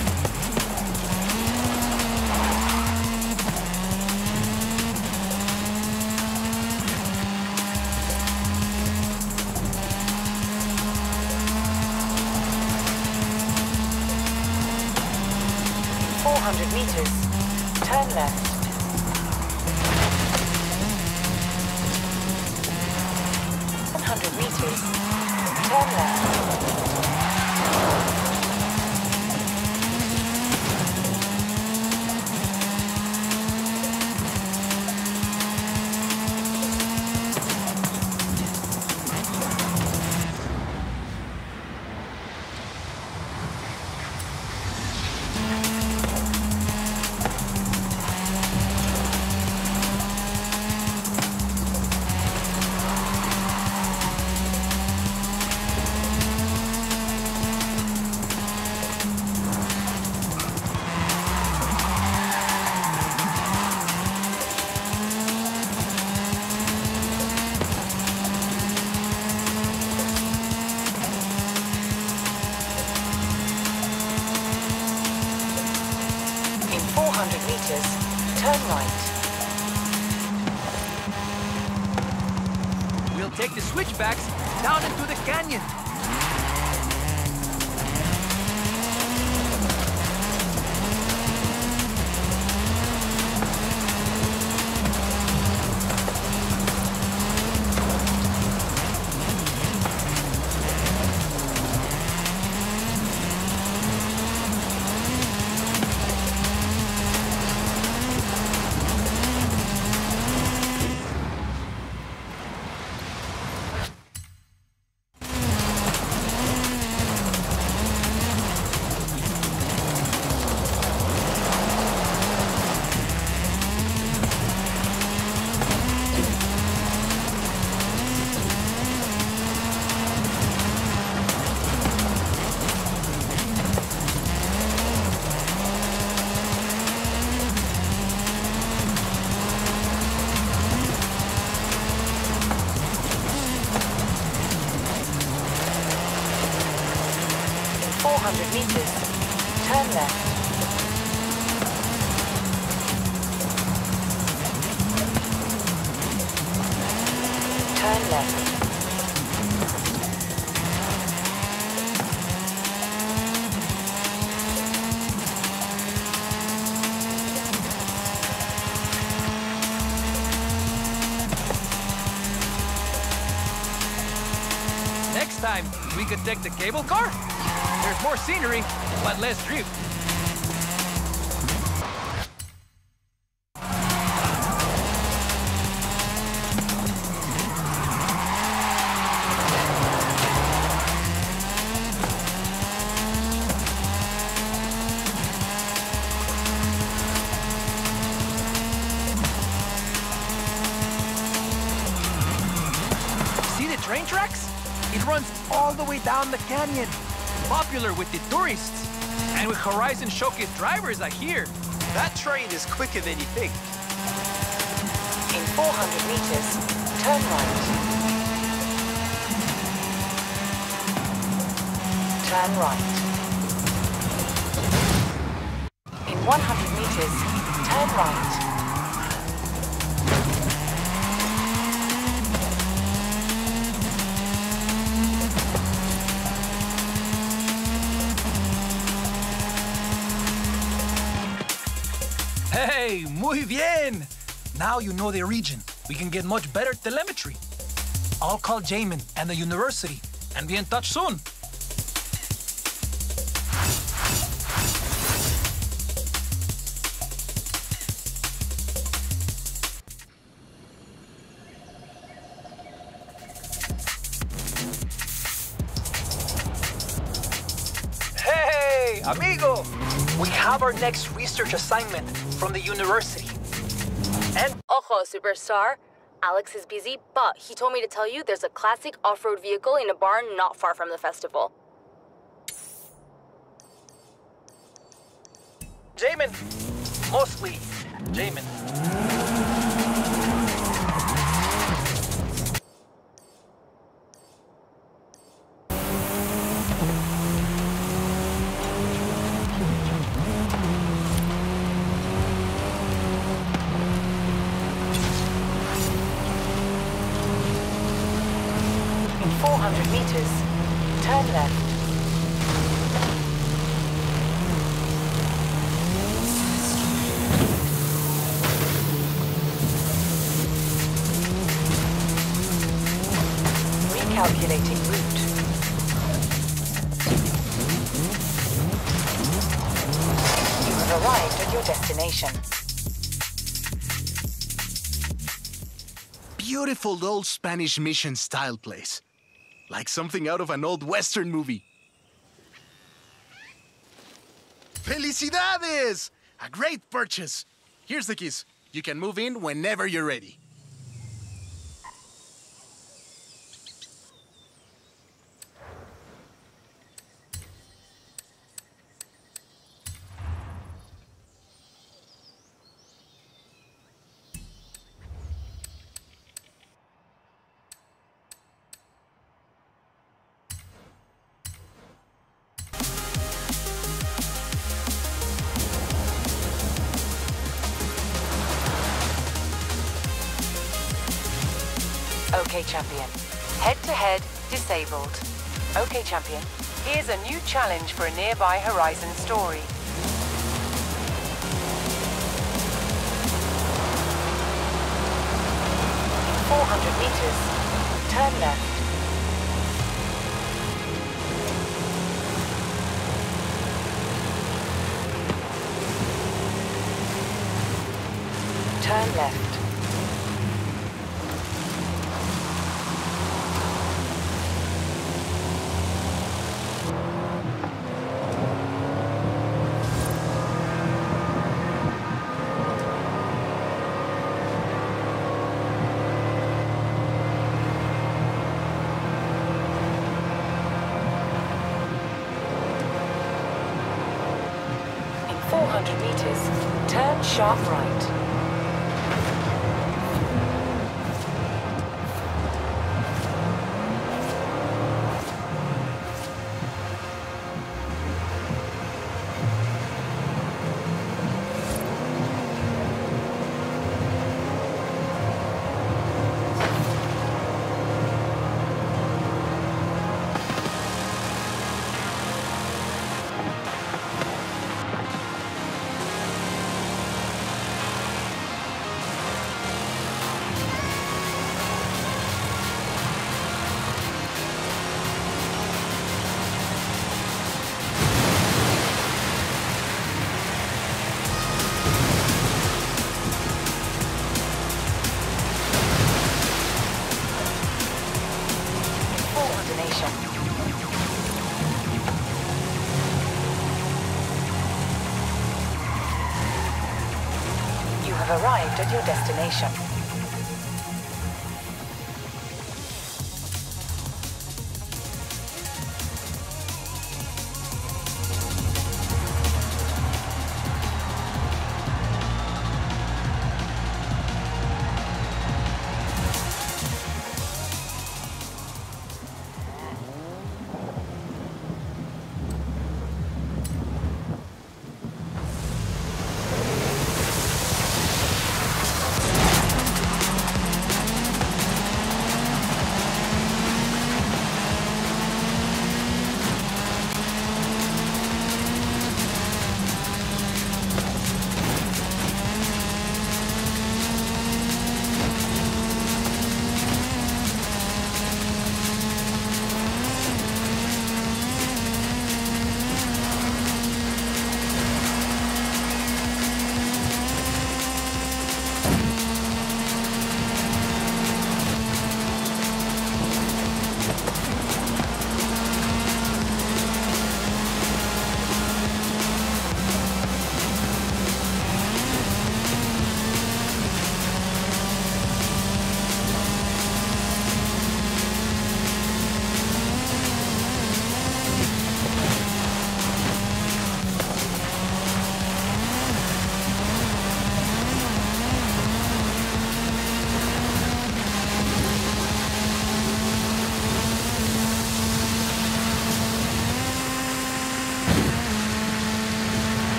Could take the cable car. There's more scenery, but less drift. Popular with the tourists. And with Horizon Showcase drivers, I hear. That train is quicker than you think. In 400 meters, turn right. Turn right. In 100 meters, turn right. Muy bien! Now you know the region. We can get much better telemetry. I'll call Jamin and the university and be in touch soon. Next research assignment from the university. And Ojo, superstar. Alex is busy, but he told me to tell you there's a classic off-road vehicle in a barn not far from the festival. Jamin, mostly Jamin. Beautiful old Spanish mission style place. Like something out of an old Western movie. Felicidades! A great purchase. Here's the keys. You can move in whenever you're ready. Challenge for a nearby Horizon story. In 400 meters, turn left. Your destination.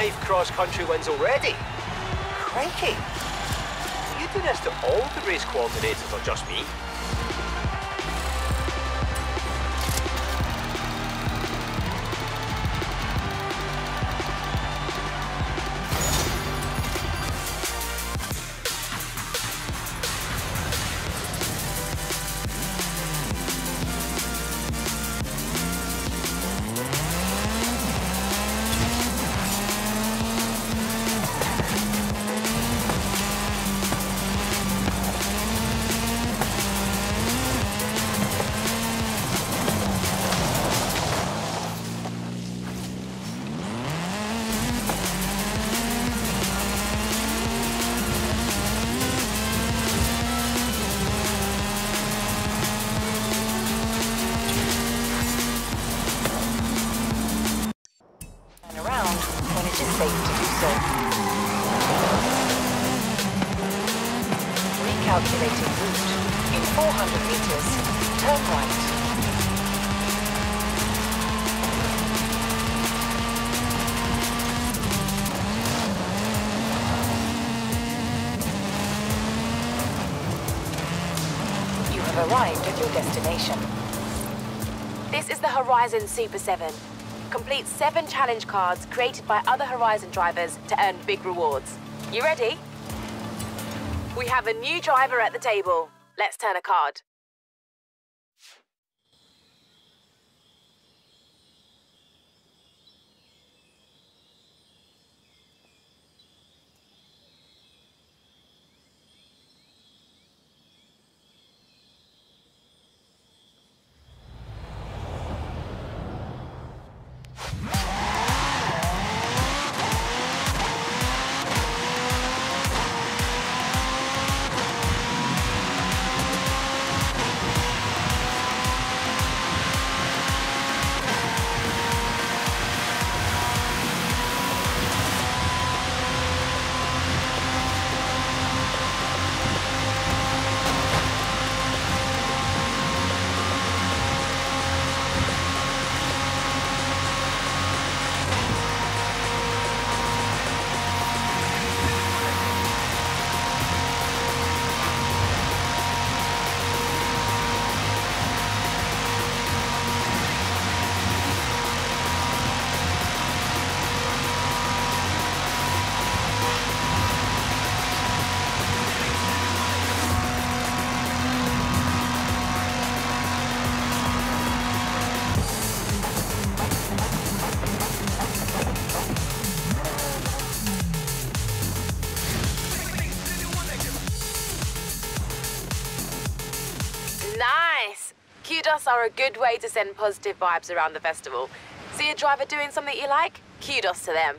Five cross-country wins already. Crikey. You do this to all the race coordinators or just me? The Horizon Super 7. Complete seven challenge cards created by other Horizon drivers to earn big rewards. You ready? We have a new driver at the table. Let's turn a card. Are a good way to send positive vibes around the festival. See a driver doing something you like? Kudos to them.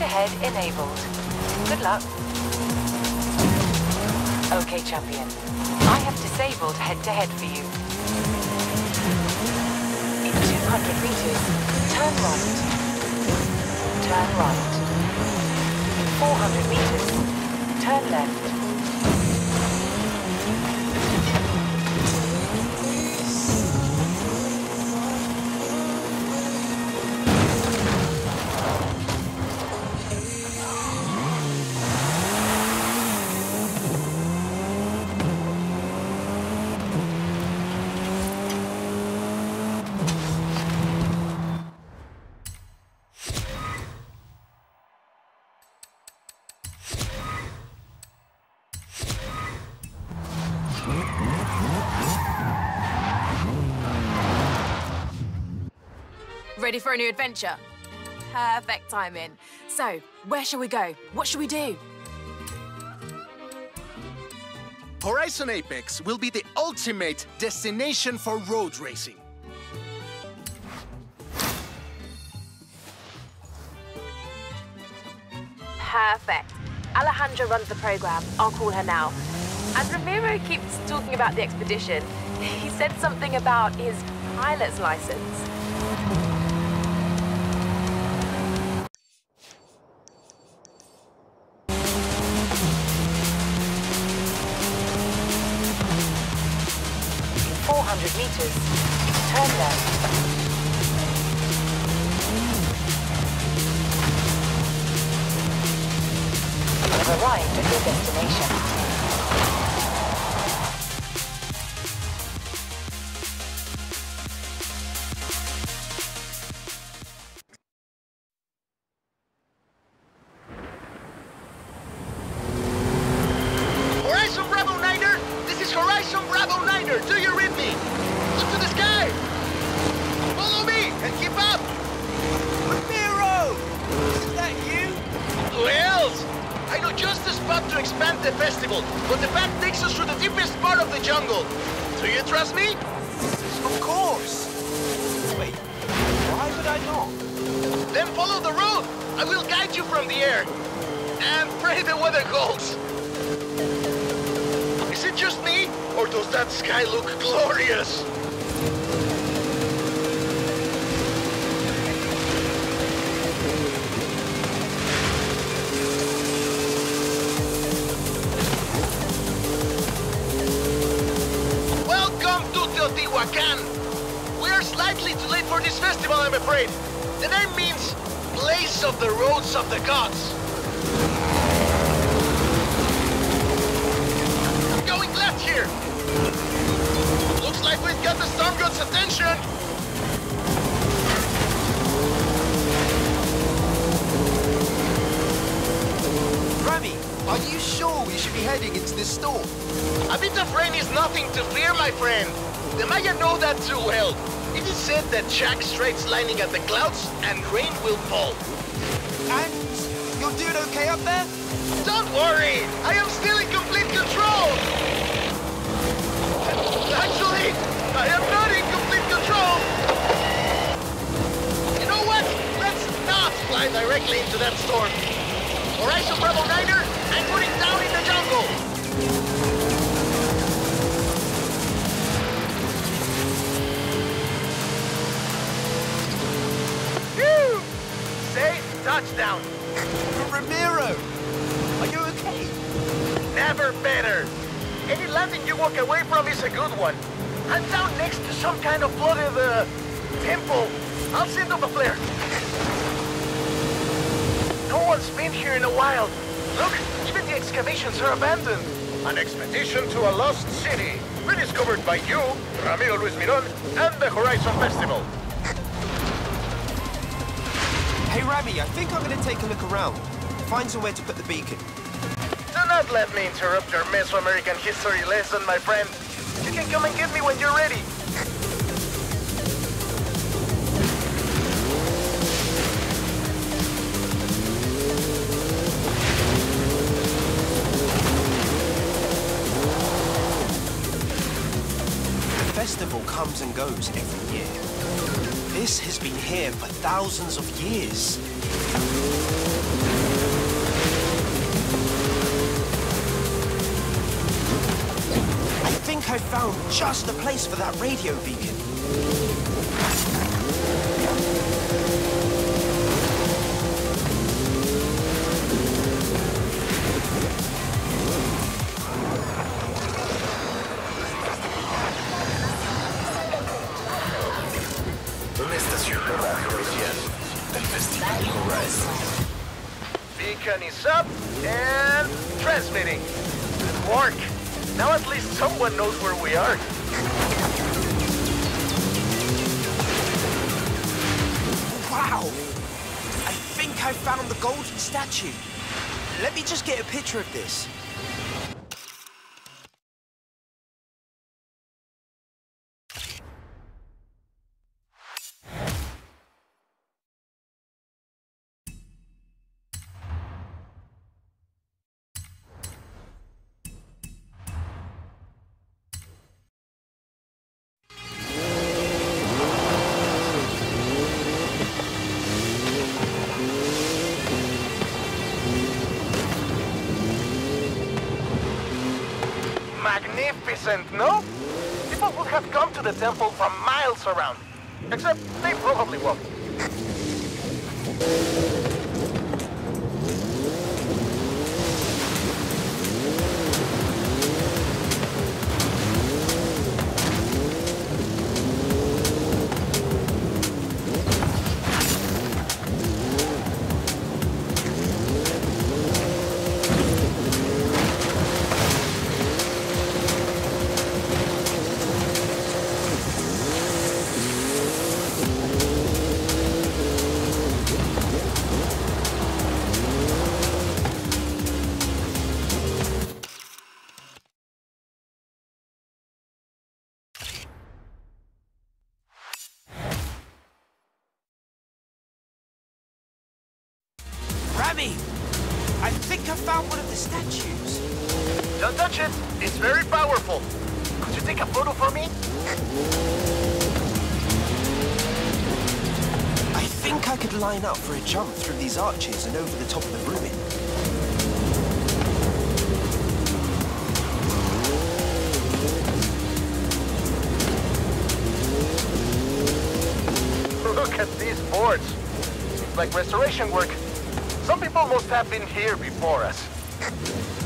Lift ahead enabled. Good luck. Okay, champion. I have disabled head-to-head -head for you. In 200 meters, turn right. Turn right. In 400 meters, turn left. for a new adventure. Perfect timing. So, where shall we go? What shall we do? Horizon Apex will be the ultimate destination for road racing. Perfect. Alejandra runs the program. I'll call her now. And Ramiro keeps talking about the expedition. [LAUGHS] He said something about his pilot's license. approaches. Turn left. You've arrived at your destination. history lesson, my friend. You can come and get me when you're ready. festival comes and goes every year. This has been here for thousands of years. I think found just the place for that radio beacon. Una estación de radio Festival Horizon. Beacon is up and transmitting. Good work. Now at least someone knows where we are. Wow! I think I found the golden statue. Let me just get a picture of this. Temple from miles around. Except they probably won't. Line up for a jump through these arches and over the top of the ruin. Look at these boards. It's like restoration work. Some people must have been here before us.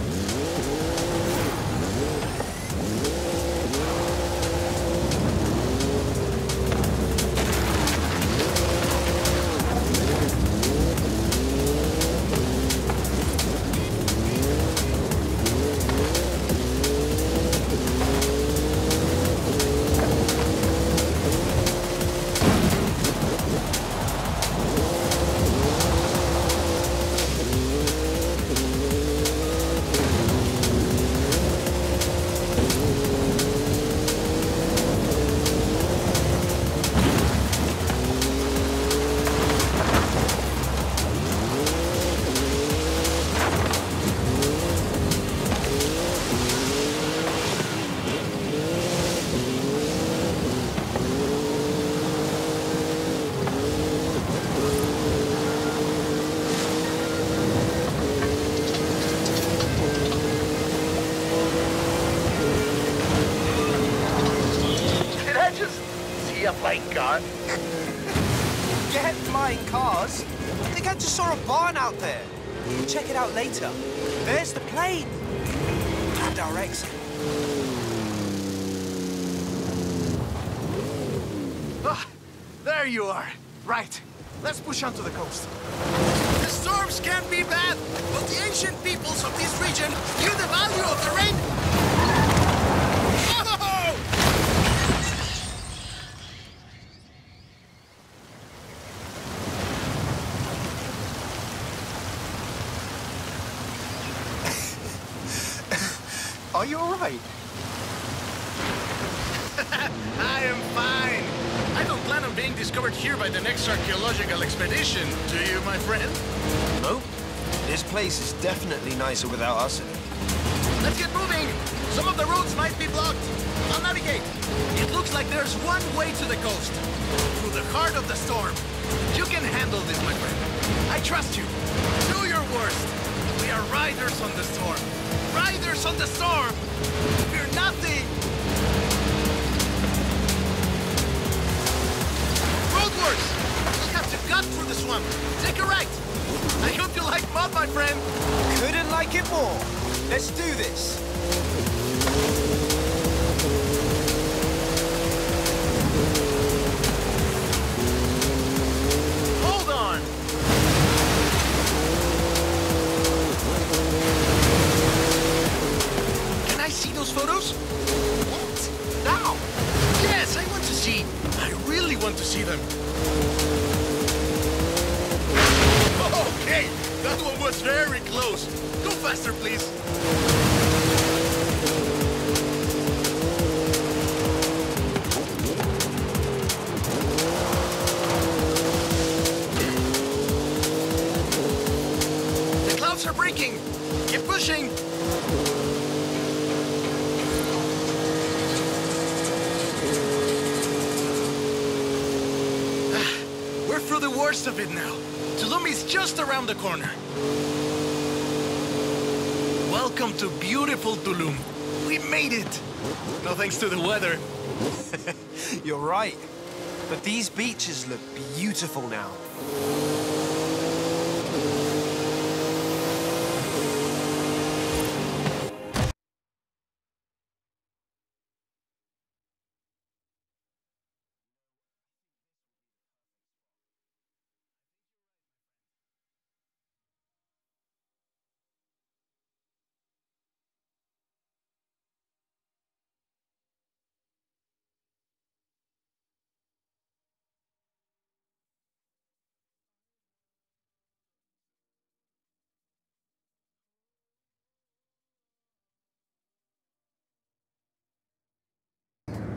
Ah, there you are. Right. Let's push onto the coast. The storms can be bad, but the ancient peoples of this region knew the value of the rain. Definitely nicer without us. Let's get moving! Some of the roads might be blocked. I'll navigate. It looks like there's one way to the coast. Through the heart of the storm. You can handle this, my friend. I trust you. Do your worst. We are riders on the storm. Riders on the storm! Fear nothing! Roadworks! We have to cut through the swamp. Take a right. I hope you like mud, my friend. Couldn't like it more. Let's do this. Hold on! Can I see those photos? What? Now? Yes, I want to see. I really want to see them. Faster, please. The clouds are breaking. Keep pushing. Ah, We're through the worst of it now. Tulum is just around the corner. To beautiful Tulum. We made it. No thanks to the weather. [LAUGHS] You're right. But these beaches look beautiful now.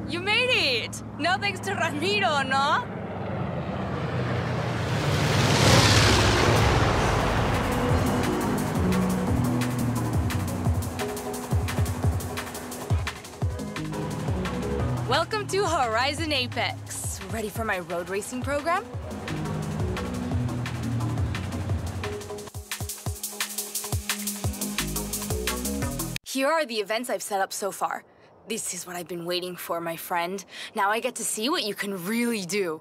You made it! No thanks to Ramiro, no? Welcome to Horizon Apex. Ready for my road racing program? Here are the events I've set up so far. This is what I've been waiting for, my friend. Now I get to see what you can really do.